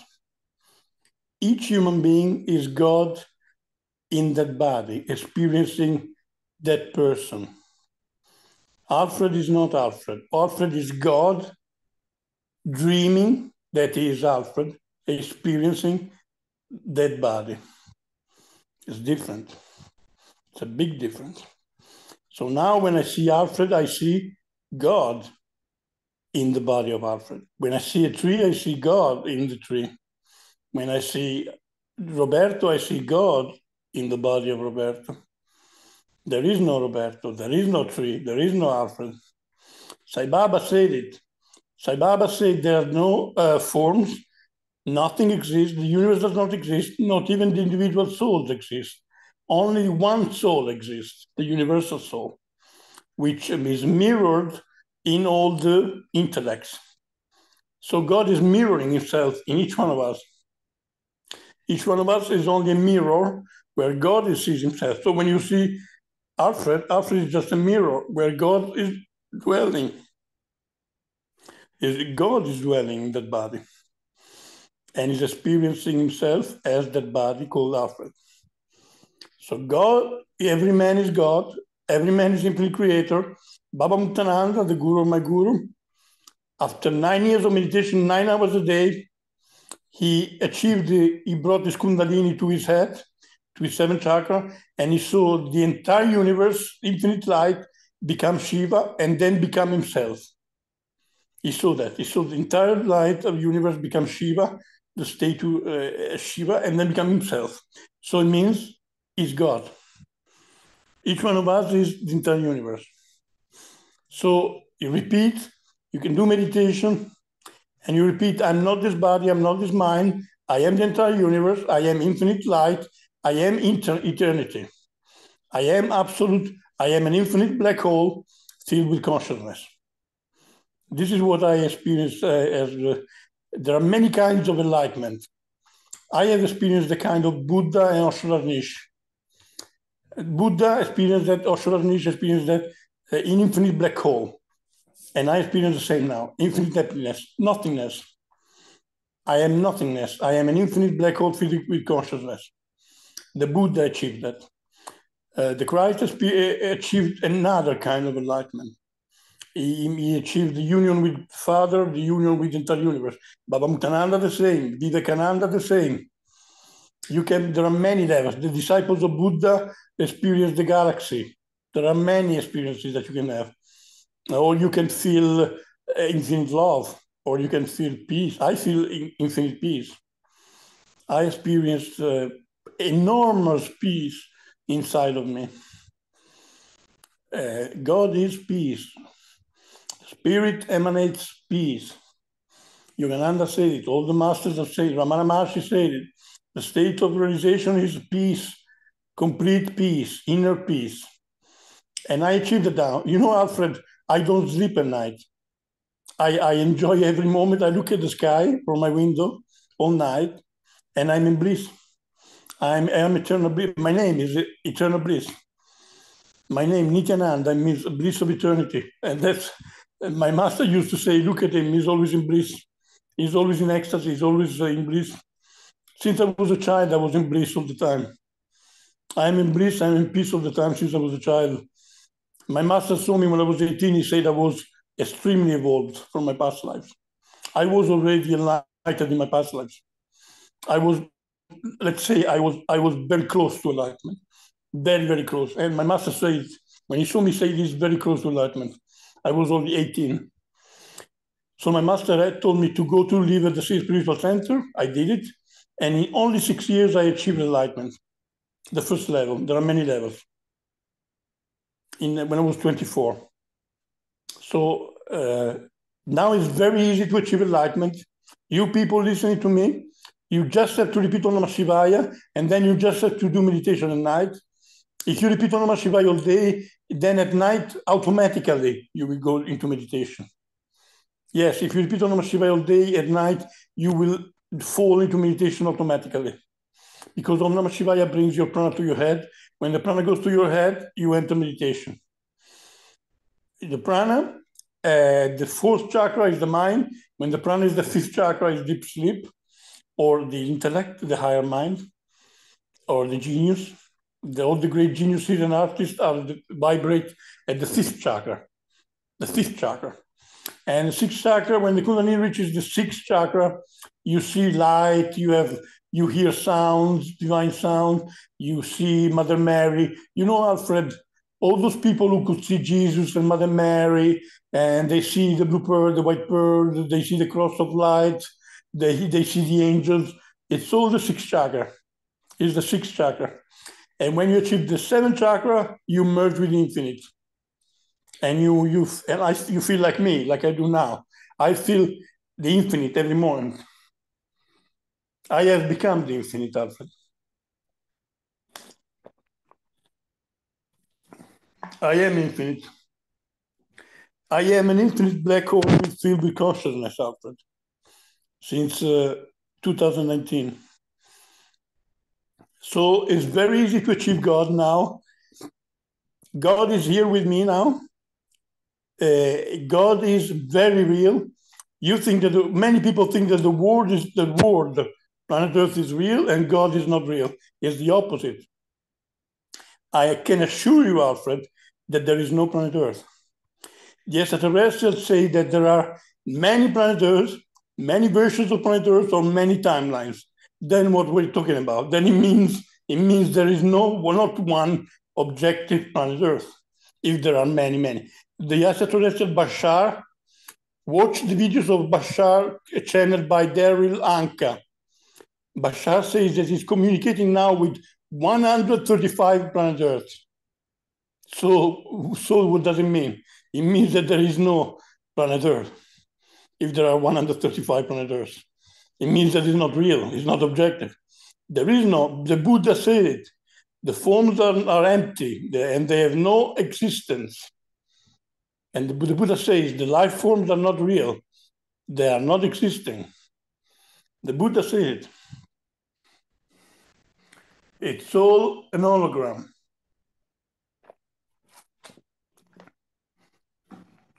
Speaker 2: Each human being is God in that body, experiencing that person. Alfred is not Alfred. Alfred is God dreaming that he is Alfred, experiencing that body. It's different. It's a big difference. So now when I see Alfred, I see God in the body of Alfred. When I see a tree, I see God in the tree. When I see Roberto, I see God in the body of Roberto. There is no Roberto, there is no tree, there is no Alfred. Sai Baba said it. Sai Baba said there are no uh, forms, nothing exists, the universe does not exist, not even the individual souls exist. Only one soul exists, the universal soul, which is mirrored in all the intellects. So God is mirroring himself in each one of us. Each one of us is only a mirror where God is sees himself. So when you see Alfred, Alfred is just a mirror where God is dwelling. God is dwelling in that body. And is experiencing himself as that body called Alfred. So God, every man is God, every man is simply creator. Baba Muktananda, the guru of my guru, after nine years of meditation, nine hours a day, he achieved he brought this kundalini to his head to his seventh chakra, and he saw the entire universe, infinite light, become Shiva and then become himself. He saw that. He saw the entire light of the universe become Shiva, the state of uh, Shiva, and then become himself. So it means he's God. Each one of us is the entire universe. So you repeat, you can do meditation, and you repeat, I'm not this body, I'm not this mind, I am the entire universe, I am infinite light, I am inter- eternity. I am absolute. I am an infinite black hole filled with consciousness. This is what I experienced uh, as uh, there are many kinds of enlightenment. I have experienced the kind of Buddha and Osho. Buddha experienced that, Osho experienced that uh, in infinite black hole. And I experience the same now infinite happiness, nothingness. I am nothingness. I am an infinite black hole filled with consciousness. The Buddha achieved that. Uh, the Christ achieved another kind of enlightenment. He, he, achieved the union with Father, the union with the entire universe. Baba Muktananda the same, Vivekananda the same. You can. There are many levels. The disciples of Buddha experience the galaxy. There are many experiences that you can have, or you can feel uh, infinite love, or you can feel peace. I feel infinite peace. I experienced uh, enormous peace inside of me. Uh, God is peace. Spirit emanates peace. Yogananda said it, all the masters have said it, Ramana Maharshi said it. The state of realization is peace, complete peace, inner peace. And I achieved it now. You know, Alfred, I don't sleep at night. I, I enjoy every moment. I look at the sky from my window all night and I'm in bliss. I'm, I'm eternal bliss. My name is eternal bliss. My name Nityananda means bliss of eternity, and that's my master used to say. Look at him; he's always in bliss. He's always in ecstasy. He's always uh, in bliss. Since I was a child, I was in bliss all the time. I'm in bliss. I'm in peace all the time since I was a child. My master saw me when I was 18. He said I was extremely evolved from my past lives. I was already enlightened in my past lives. I was let's say I was I was very close to enlightenment, very very close. And my master said when he saw me say this very close to enlightenment, I was only 18. So my master had told me to go to live at the Sea Spiritual Center. I did it, and in only six years I achieved enlightenment, the first level. There are many levels. In when I was 24. So uh, now it's very easy to achieve enlightenment. You people listening to me, You just have to repeat Om Namah Shivaya, and then you just have to do meditation at night. If you repeat Om Namah Shivaya all day, then at night, automatically, you will go into meditation. Yes, if you repeat Om Namah Shivaya all day, at night, you will fall into meditation automatically. Because Om Namah Shivaya brings your prana to your head. When the prana goes to your head, you enter meditation. The prana, uh, the fourth chakra is the mind. When the prana is the fifth chakra, is deep sleep, or the intellect, the higher mind, or the genius. The, all the great geniuses and artists are the, vibrate at the fifth chakra, the fifth chakra. And the sixth chakra, when the Kundalini reaches the sixth chakra, you see light, you have you hear sounds, divine sounds, you see Mother Mary. You know, Alfred, all those people who could see Jesus and Mother Mary, and they see the blue bird, the white bird, they see the cross of light, they, they see the angels. It's all the sixth chakra. It's the sixth chakra. And when you achieve the seventh chakra, you merge with the infinite. And you you and I you feel like me, like I do now. I feel the infinite every morning. I have become the infinite, Alfred. I am infinite. I am an infinite black hole filled with consciousness, Alfred, since uh, 2019. So it's very easy to achieve God now. God is here with me now. Uh, God is very real. You think that many people think that the world is the world, planet Earth is real and God is not real. It's the opposite. I can assure you, Alfred, that there is no planet Earth. The extraterrestrials say that there are many planet Earths, many versions of planet Earth, or many timelines. Then what we're talking about? Then it means it means there is no not one objective planet Earth. If there are many, many. The extraterrestrial Bashar Watch the videos of Bashar channeled by Darryl Anka. Bashar says that he's communicating now with 135 planet Earth. So, so what does it mean? It means that there is no planet Earth if there are 135 planet Earth. It means that it's not real, it's not objective. There is no, the Buddha said it. The forms are, are empty and they have no existence. And the, the Buddha says the life forms are not real, they are not existing. The Buddha said it. It's all an hologram.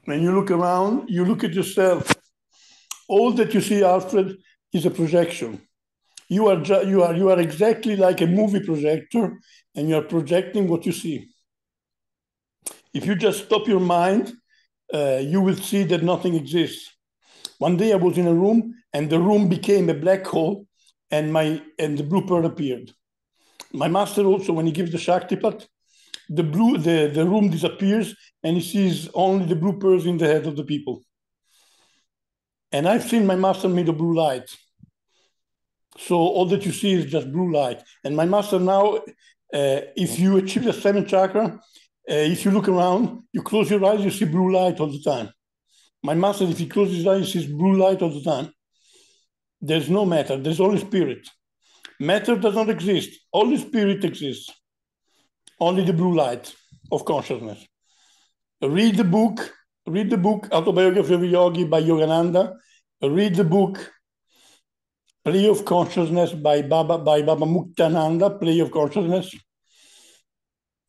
Speaker 2: When you look around, you look at yourself. All that you see, Alfred, is a projection. You are, you are, you are exactly like a movie projector, and you are projecting what you see. If you just stop your mind uh, you will see that nothing exists. One day I was in a room and the room became a black hole and my and the blue appeared. My master also, when he gives the Shaktipat, the blue the, the room disappears and he sees only the blue pearls in the head of the people. And I've seen my master made of blue light. So all that you see is just blue light. And my master now, uh, if you achieve the seventh chakra, uh, if you look around, you close your eyes, you see blue light all the time. My master, if he closes his eyes, he sees blue light all the time. There's no matter, there's only spirit. Matter does not exist, only spirit exists. Only the blue light of consciousness. Read the book, read the book Autobiography of a Yogi by Yogananda. Read the book Play of Consciousness by Baba, by Baba Muktananda, Play of Consciousness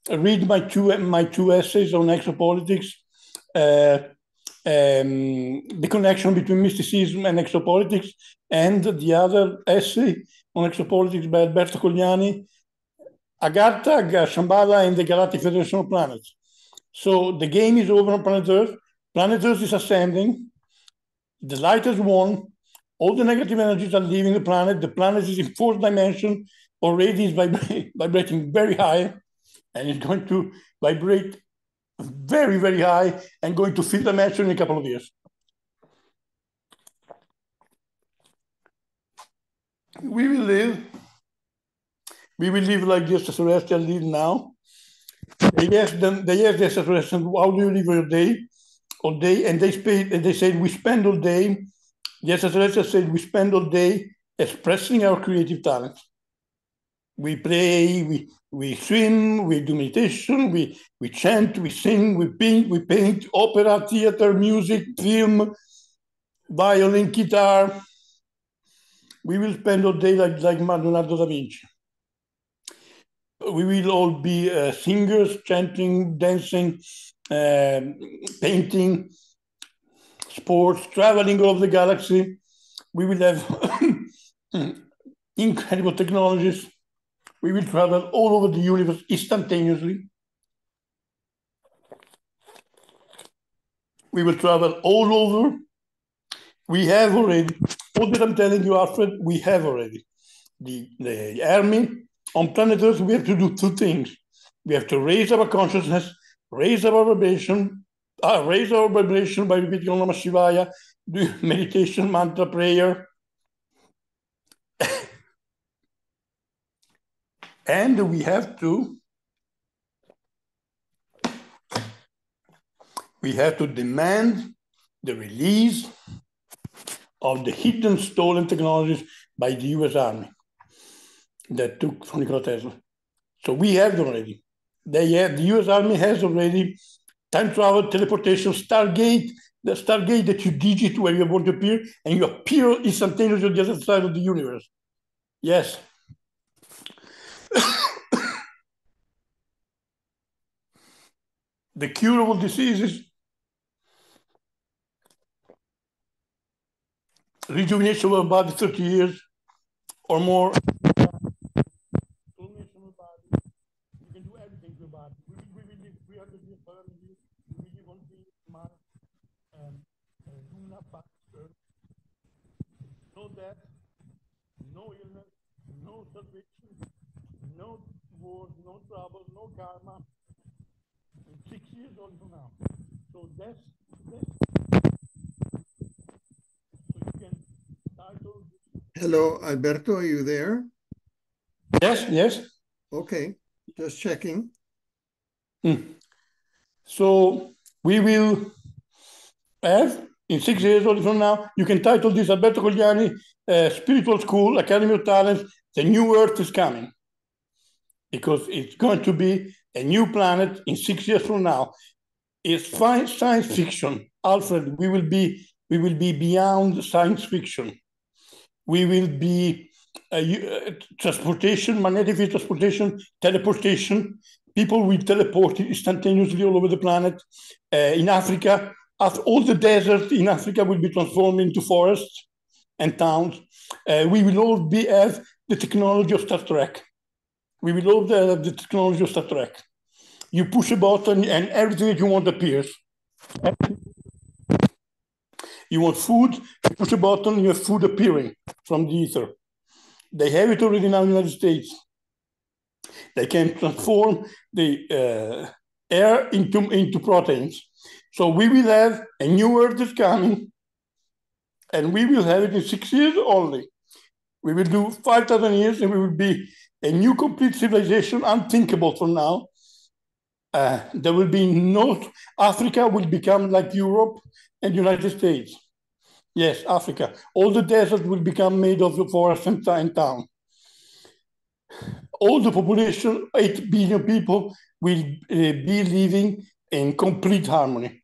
Speaker 2: read my two my two essays on exopolitics, uh, um, the connection between mysticism and exopolitics, and the other essay on exopolitics by Alberto Cogliani, Agartha, Shambhala, and the Galactic Federation of Planets. So the game is over on planet Earth. Planet Earth is ascending. The light has won. All the negative energies are leaving the planet. The planet is in fourth dimension. Already is [LAUGHS] vibrating very high and it's going to vibrate very, very high and going to fill the mansion in a couple of years. We will live, we will live like the extraterrestrials live now. They asked them, they asked the extraterrestrials, how do you live your day? All day, and they, paid, and they said, we spend all day. The extraterrestrials said, we spend all day expressing our creative talents. We play, we, we swim, we do meditation, we, we chant, we sing, we paint, we paint opera, theater, music, film, violin, guitar. We will spend all day like, like Leonardo da Vinci. We will all be uh, singers, chanting, dancing, uh, painting, sports, traveling all over the galaxy. We will have [COUGHS] incredible technologies. We will travel all over the universe instantaneously. We will travel all over. We have already, that I'm telling you, Alfred, we have already. The, the army on planet Earth, we have to do two things. We have to raise our consciousness, raise our vibration, uh, raise our vibration by repeating Om Namah Shivaya, do meditation, mantra, prayer. [LAUGHS] and we have to we have to demand the release of the hidden stolen technologies by the US Army that took from Nikola Tesla. So we have them already. They have, the US Army has already time travel, teleportation, Stargate, the Stargate that you digit where you want to appear, and you appear instantaneously on the other side of the universe. Yes. [COUGHS] the curable diseases, rejuvenation of our body 30 years or more. Can do everything to body. We, we, we live 300 years, 400 years. We live on the Mars, uh, Luna, Baxter. No death, no illness, no salvation, no wars, no trouble, no karma. In six years old from now. So that's, that's so you can title
Speaker 1: Hello, Alberto, are you there?
Speaker 2: Yes, yes.
Speaker 1: Okay, just checking.
Speaker 2: Mm. So we will have in six years or from now, you can title this Alberto Cogliani uh, Spiritual School, Academy of Talents, The New Earth is Coming. Because it's going to be a new planet in six years from now. It's fine science fiction. Alfred, we will be we will be beyond science fiction. We will be uh, uh, transportation, magnetic field transportation, teleportation. People will teleport instantaneously all over the planet. Uh, in Africa, all the deserts in Africa will be transformed into forests and towns. Uh, we will all be have the technology of Star Trek. We will all have the technology of Star Trek. You push a button and everything that you want appears. You want food, you push a button, you have food appearing from the ether. They have it already now in the United States. They can transform the uh, air into, into proteins. So we will have a new Earth is coming, and we will have it in six years only. We will do 5,000 years, and we will be a new complete civilization, unthinkable for now. Uh, there will be no, Africa will become like Europe and United States. Yes, Africa. All the desert will become made of the forest and town. All the population, 8 billion people, will uh, be living in complete harmony,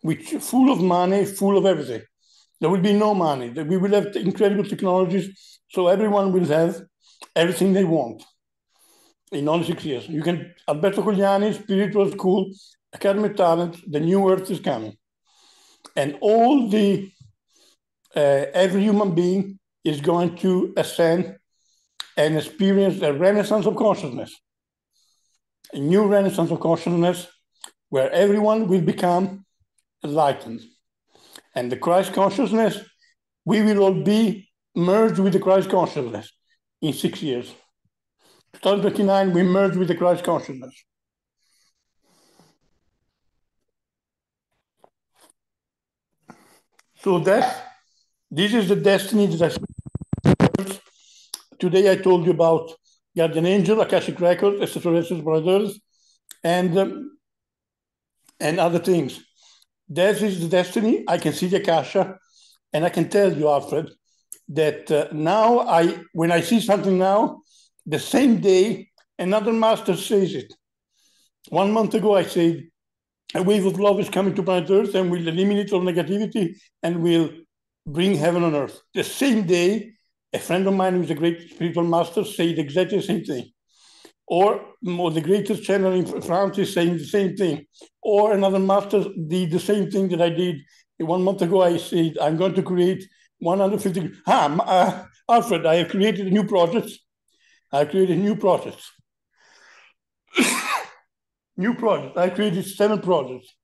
Speaker 2: which full of money, full of everything. There will be no money. We will have incredible technologies, so everyone will have everything they want in only six years. You can Alberto Cogliani, Spiritual School, Academy Talent, the new earth is coming. And all the uh, every human being is going to ascend and experience a renaissance of consciousness, a new renaissance of consciousness where everyone will become enlightened. And the Christ consciousness, we will all be merged with the Christ consciousness in six years. 2029, we merge with the Christ consciousness. So that this is the destiny that I today I told you about Guardian Angel, Akashic Records, Extraterrestrials Brothers, and um, and other things. That is the destiny. I can see the Akasha, and I can tell you, Alfred, that uh, now I, when I see something now, the same day another master says it. One month ago, I said, a wave of love is coming to planet Earth and will eliminate all negativity and will bring heaven on earth. The same day, a friend of mine who's a great spiritual master said exactly the same thing. Or, or the greatest channel in France is saying the same thing. Or another master did the same thing that I did. One month ago, I said, I'm going to create 150. Ah, uh, Alfred, I have created a new project. I created a new project. [COUGHS] new project. I created seven projects.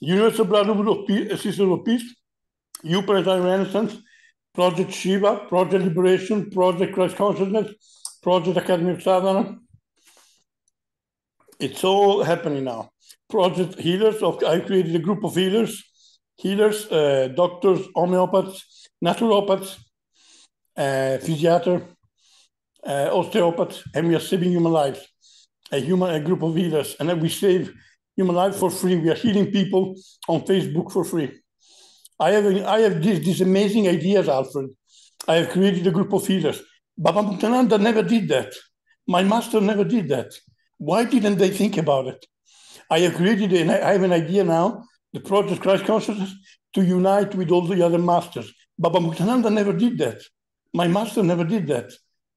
Speaker 2: Universal Brotherhood of Peace, Sisters of Peace, Planetary Renaissance, Project Shiva, Project Liberation, Project Christ Consciousness, Project Academy of Sadhana. It's all happening now. Project Healers, of, I created a group of healers, healers, uh, doctors, homeopaths, naturopaths, uh, physiater, uh, osteopaths, and we are saving human lives. A human, a group of healers, and then we save human life for free. We are healing people on Facebook for free. I have, I have these, these amazing ideas, Alfred. I have created a group of healers. Baba Muktananda never did that. My master never did that. Why didn't they think about it? I have created, and I have an idea now, the Project Christ Consciousness, to unite with all the other masters. Baba Muktananda never did that. My master never did that.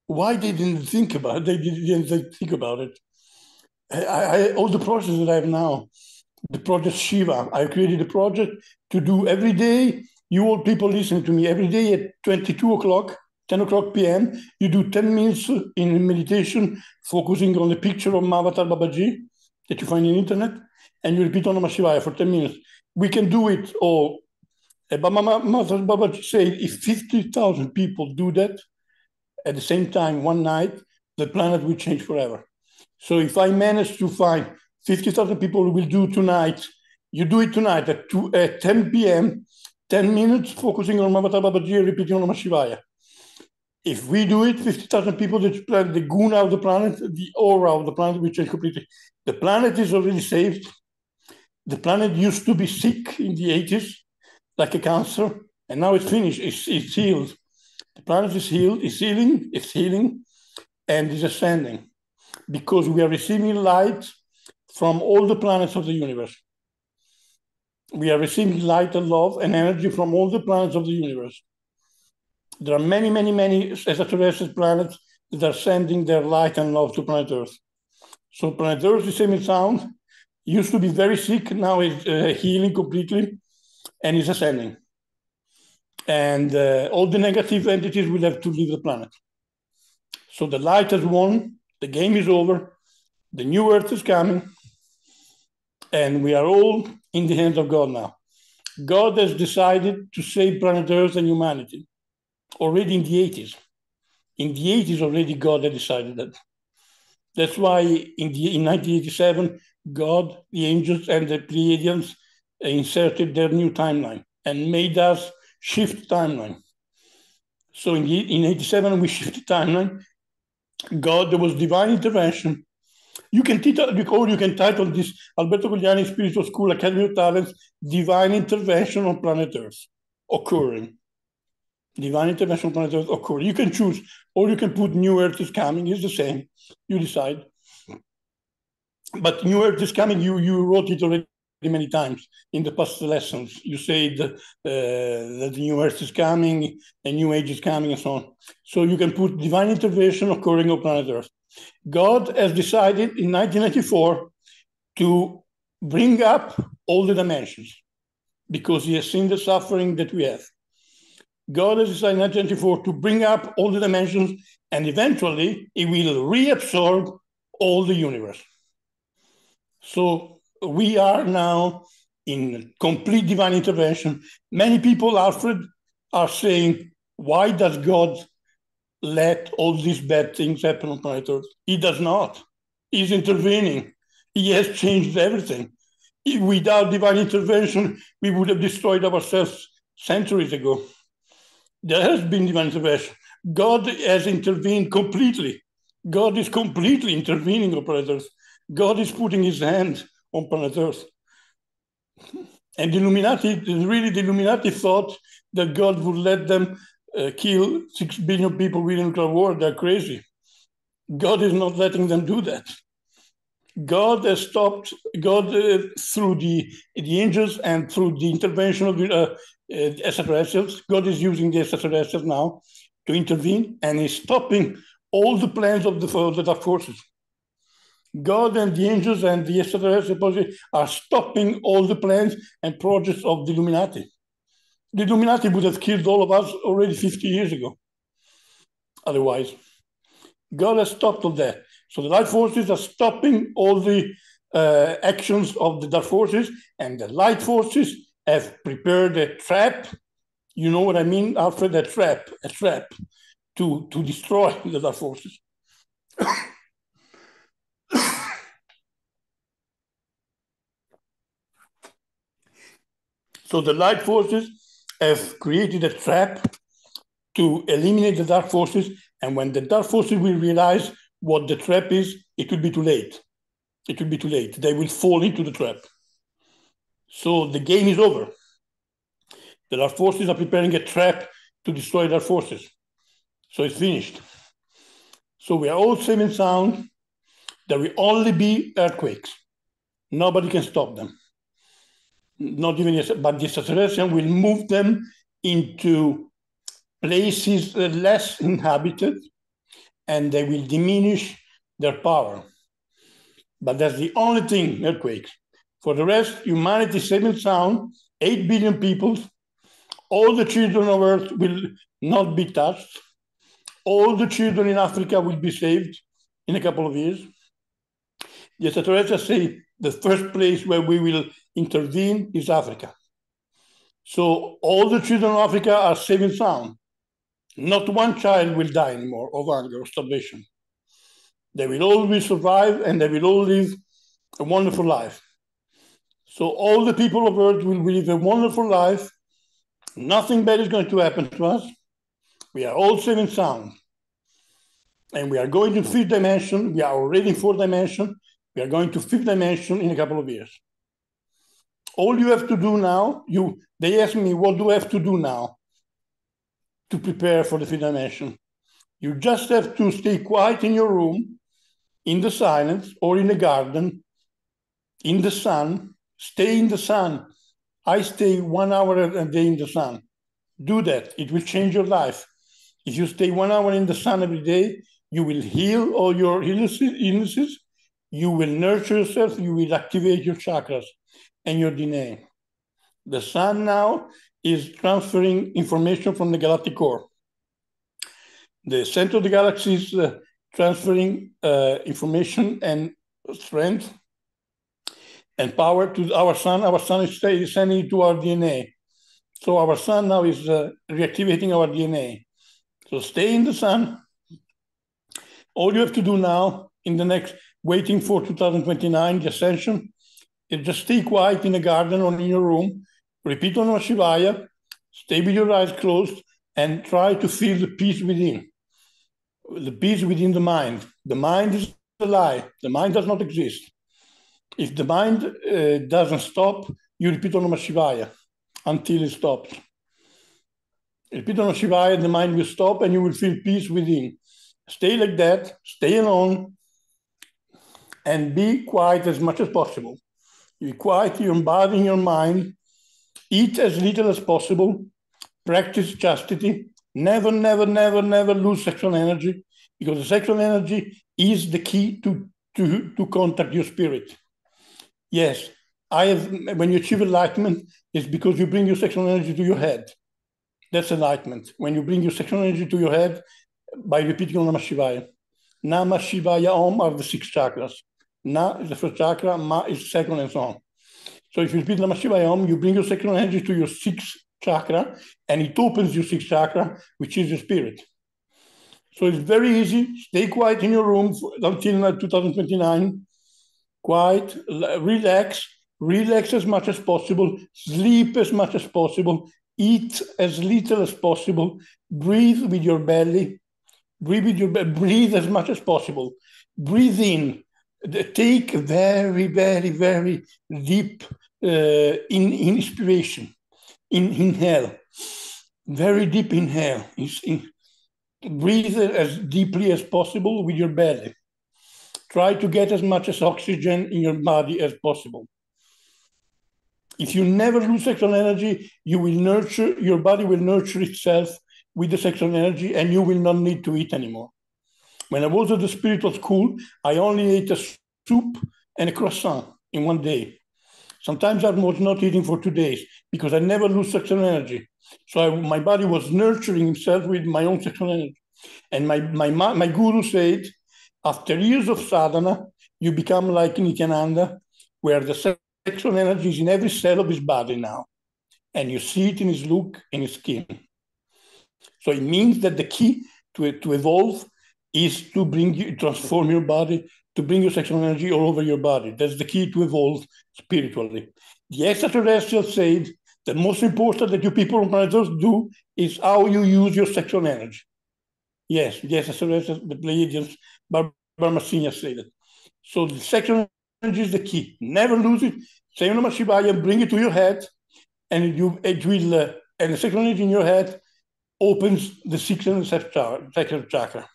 Speaker 2: Why they didn't think about it? They didn't think about it. I, I, all the projects that I have now, the project Shiva, I created a project to do every day. You all people listen to me every day at 22 o'clock, 10 o'clock p.m. You do 10 minutes in meditation, focusing on the picture of Mahavatar Babaji that you find in internet, and you repeat Om Shivaya for 10 minutes. We can do it all. Uh, but Mahavatar Babaji said if 50,000 people do that at the same time one night, the planet will change forever. So if I manage to find 50,000 people who will do tonight, you do it tonight at, two, at 10 p.m., 10 minutes focusing on Mahavatar Babaji, repeating Om Shivaya. If we do it, 50,000 people, the, planet, the guna of the planet, the aura of the planet will change completely. The planet is already saved. The planet used to be sick in the 80s, like a cancer, and now it's finished. It's, it's healed. The planet is healed, it's healing, it's healing, and it's ascending because we are receiving light from all the planets of the universe. We are receiving light and love and energy from all the planets of the universe. There are many, many, many extraterrestrial planets that are sending their light and love to planet Earth. So planet Earth is same sound, used to be very sick, now is uh, healing completely and is ascending. And uh, all the negative entities will have to leave the planet. So the light has won, the game is over. The new earth is coming. And we are all in the hands of God now. God has decided to save planet Earth and humanity already in the 80s. In the 80s, already God had decided that. That's why in, the, in 1987, God, the angels, and the Pleiadians inserted their new timeline and made us shift timeline. So in, the, in 87, we [LAUGHS] shifted timeline God, there was divine intervention. You can title, or you can title this Alberto Cogliani Spiritual School Academy of Talents, Divine Intervention on Planet Earth occurring. Divine intervention on planet Earth occurring. You can choose, or you can put New Earth is coming, it's the same. You decide. But New Earth is coming, you, you wrote it already many times in the past lessons. You said uh, that the new earth is coming, a new age is coming, and so on. So you can put divine intervention occurring on planet Earth. God has decided in 1994 to bring up all the dimensions because he has seen the suffering that we have. God has decided in 1994 to bring up all the dimensions and eventually he will reabsorb all the universe. So we are now in complete divine intervention. Many people, Alfred, are saying, why does God let all these bad things happen on planet Earth? He does not. He's intervening. He has changed everything. Without divine intervention, we would have destroyed ourselves centuries ago. There has been divine intervention. God has intervened completely. God is completely intervening on Earth. God is putting his hand on planet Earth. And the Illuminati, really, the Illuminati thought that God would let them uh, kill six billion people with nuclear war. They're crazy. God is not letting them do that. God has stopped, God, uh, through the, the angels and through the intervention of the uh, uh, extraterrestrials, God is using the extraterrestrials now to intervene and is stopping all the plans of the, of the dark forces. God and the angels and the extraterrestrials are stopping all the plans and projects of the Illuminati. The Illuminati would have killed all of us already 50 years ago. Otherwise, God has stopped all that. So the light forces are stopping all the uh, actions of the dark forces, and the light forces have prepared a trap. You know what I mean, Alfred? A trap, a trap to, to destroy [LAUGHS] the dark forces. So the light forces have created a trap to eliminate the dark forces. And when the dark forces will realize what the trap is, it will be too late. It will be too late. They will fall into the trap. So the game is over. The dark forces are preparing a trap to destroy their forces. So it's finished. So we are all safe and sound. There will only be earthquakes. Nobody can stop them not even, but the saturation will move them into places less inhabited and they will diminish their power. But that's the only thing, earthquakes. For the rest, humanity safe sound, 8 billion people, all the children of Earth will not be touched. All the children in Africa will be saved in a couple of years. The extraterrestrials say the first place where we will intervene is Africa. So all the children of Africa are safe and sound. Not one child will die anymore of hunger or starvation. They will all will survive and they will all live a wonderful life. So all the people of Earth will live a wonderful life. Nothing bad is going to happen to us. We are all safe and sound. And we are going to fifth dimension. We are already in fourth dimension. We are going to fifth dimension in a couple of years. All you have to do now, you they ask me, what do I have to do now to prepare for the dimension? You just have to stay quiet in your room, in the silence, or in the garden, in the sun. Stay in the sun. I stay one hour a day in the sun. Do that. It will change your life. If you stay one hour in the sun every day, you will heal all your illnesses you will nurture yourself, you will activate your chakras and your DNA. The sun now is transferring information from the galactic core. The center of the galaxy is uh, transferring uh, information and strength and power to our sun. Our sun is sending it to our DNA. So our sun now is uh, reactivating our DNA. So stay in the sun. All you have to do now in the next waiting for 2029, the ascension, just stay quiet in the garden or in your room, repeat Om Shivaya, stay with your eyes closed, and try to feel the peace within, the peace within the mind. The mind is a lie. The mind does not exist. If the mind uh, doesn't stop, you repeat Om Shivaya until it stops. Repeat Om Shivaya, the mind will stop and you will feel peace within. Stay like that, stay alone, and be quiet as much as possible. Be quiet your body and your mind. Eat as little as possible. Practice chastity. Never, never, never, never lose sexual energy because the sexual energy is the key to, to, to contact your spirit. Yes, I have, when you achieve enlightenment, it's because you bring your sexual energy to your head. That's enlightenment. When you bring your sexual energy to your head by repeating Om Namah Shivaya. Namah Shivaya Om are the six chakras. Na is the first chakra, Ma is second, and so on. So if you repeat Namah you bring your second energy to your sixth chakra, and it opens your sixth chakra, which is your spirit. So it's very easy. Stay quiet in your room until 2029. Quiet, relax, relax as much as possible, sleep as much as possible, eat as little as possible, breathe with your belly, breathe with your breathe as much as possible. Breathe in take very, very, very deep uh, in, in inspiration, in inhale, very deep inhale. In, breathe as deeply as possible with your belly. Try to get as much as oxygen in your body as possible. If you never lose sexual energy, you will nurture, your body will nurture itself with the sexual energy and you will not need to eat anymore. When I was at the spiritual school, I only ate a soup and a croissant in one day. Sometimes I was not eating for two days because I never lose sexual energy. So I, my body was nurturing himself with my own sexual energy. And my, my, my guru said, after years of sadhana, you become like Nityananda, where the sexual energy is in every cell of his body now. And you see it in his look, in his skin. So it means that the key to, to evolve is to bring you, transform your body, to bring your sexual energy all over your body. That's the key to evolve spiritually. The extraterrestrials said the most important that you people on planet Earth do is how you use your sexual energy. Yes, the extraterrestrials, the Pleiadians, Barbara Marciniak said it. So the sexual energy is the key. Never lose it. Say Namah Shivaya, bring it to your head, and you it will, uh, and the sexual energy in your head opens the sixth and seventh chakra.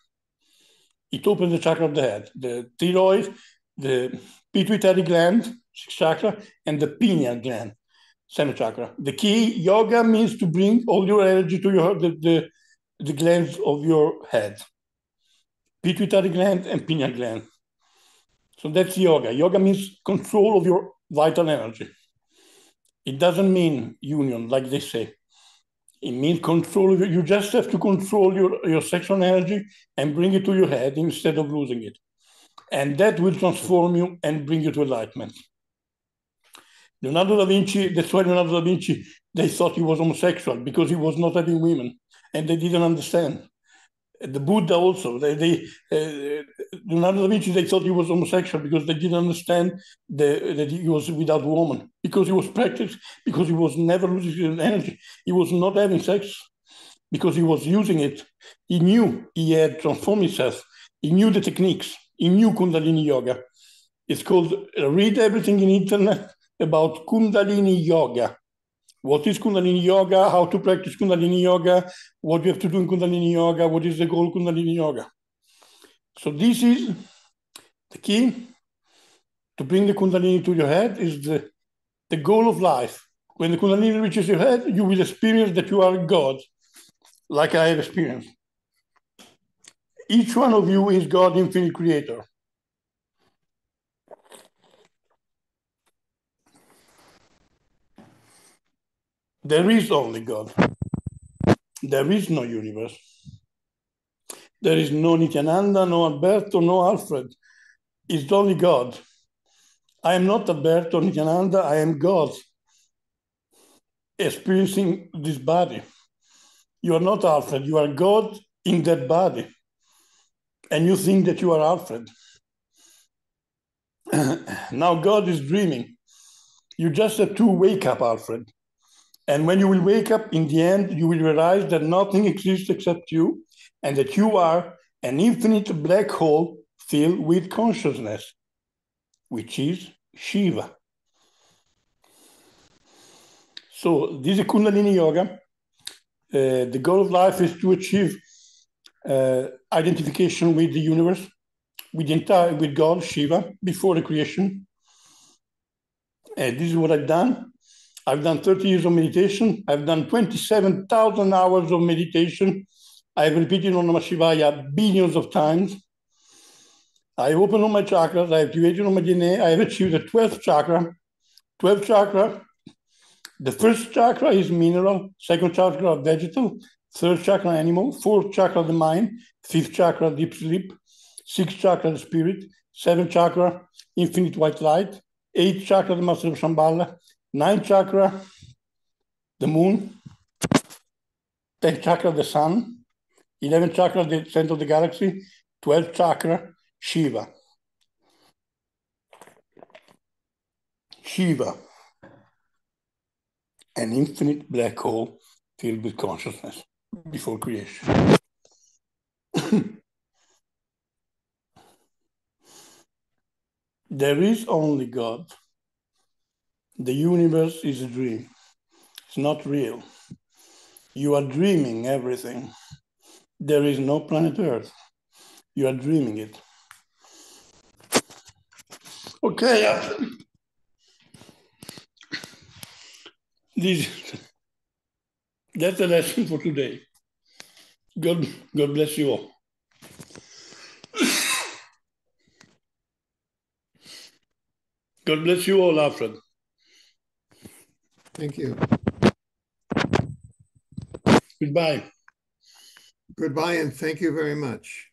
Speaker 2: It opens the chakra of the head, the thyroid, the pituitary gland, sixth chakra, and the pineal gland, seventh chakra. The key yoga means to bring all your energy to your the, the, the glands of your head, pituitary gland and pineal gland. So that's yoga. Yoga means control of your vital energy. It doesn't mean union, like they say. It means control. You just have to control your, your sexual energy and bring it to your head instead of losing it. And that will transform you and bring you to enlightenment. Leonardo da Vinci, that's why Leonardo da Vinci, they thought he was homosexual because he was not having women and they didn't understand. The Buddha also, they, they uh, Leonardo da Vinci, they thought he was homosexual because they didn't understand the, that he was without woman, because he was practiced, because he was never losing energy. He was not having sex because he was using it. He knew he had transformed himself. He knew the techniques. He knew Kundalini Yoga. It's called, read everything in internet about Kundalini Yoga. What is Kundalini Yoga? How to practice Kundalini Yoga? What you have to do in Kundalini Yoga? What is the goal of Kundalini Yoga? So this is the key to bring the Kundalini to your head is the, the goal of life. When the Kundalini reaches your head, you will experience that you are God, like I have experienced. Each one of you is God, infinite creator. There is only God. There is no universe. There is no Nityananda, no Alberto, no Alfred. It's only God. I am not Alberto Nityananda, I am God experiencing this body. You are not Alfred, you are God in that body. And you think that you are Alfred. [CLEARS THROAT] now God is dreaming. You just have to wake up, Alfred. And when you will wake up, in the end, you will realize that nothing exists except you and that you are an infinite black hole filled with consciousness, which is Shiva. So this is Kundalini Yoga. Uh, the goal of life is to achieve uh, identification with the universe, with the entire, with God, Shiva, before the creation. And this is what I've done. I've done 30 years of meditation. I've done 27,000 hours of meditation I've repeated Om Namah Shivaya billions of times. I've opened all my chakras. I've activated all my DNA. I have achieved the 12th chakra. 12th chakra. The first chakra is mineral, second chakra vegetal, third chakra animal, fourth chakra the mind, fifth chakra deep sleep, sixth chakra the spirit, seventh chakra infinite white light, eighth chakra the master of Shambhala, ninth chakra the moon, tenth chakra the sun, 11 chakra, the center of the galaxy, 12 chakra, Shiva. Shiva, an infinite black hole filled with consciousness before creation. [COUGHS] there is only God, The universe is a dream. It's not real. You are dreaming everything. There is no planet Earth. You are dreaming it. Okay. uh, This, [LAUGHS] that's the lesson for today. God, God bless you all. [COUGHS] God bless you all, Alfred.
Speaker 1: Thank you.
Speaker 2: Goodbye.
Speaker 1: Goodbye and thank you very much.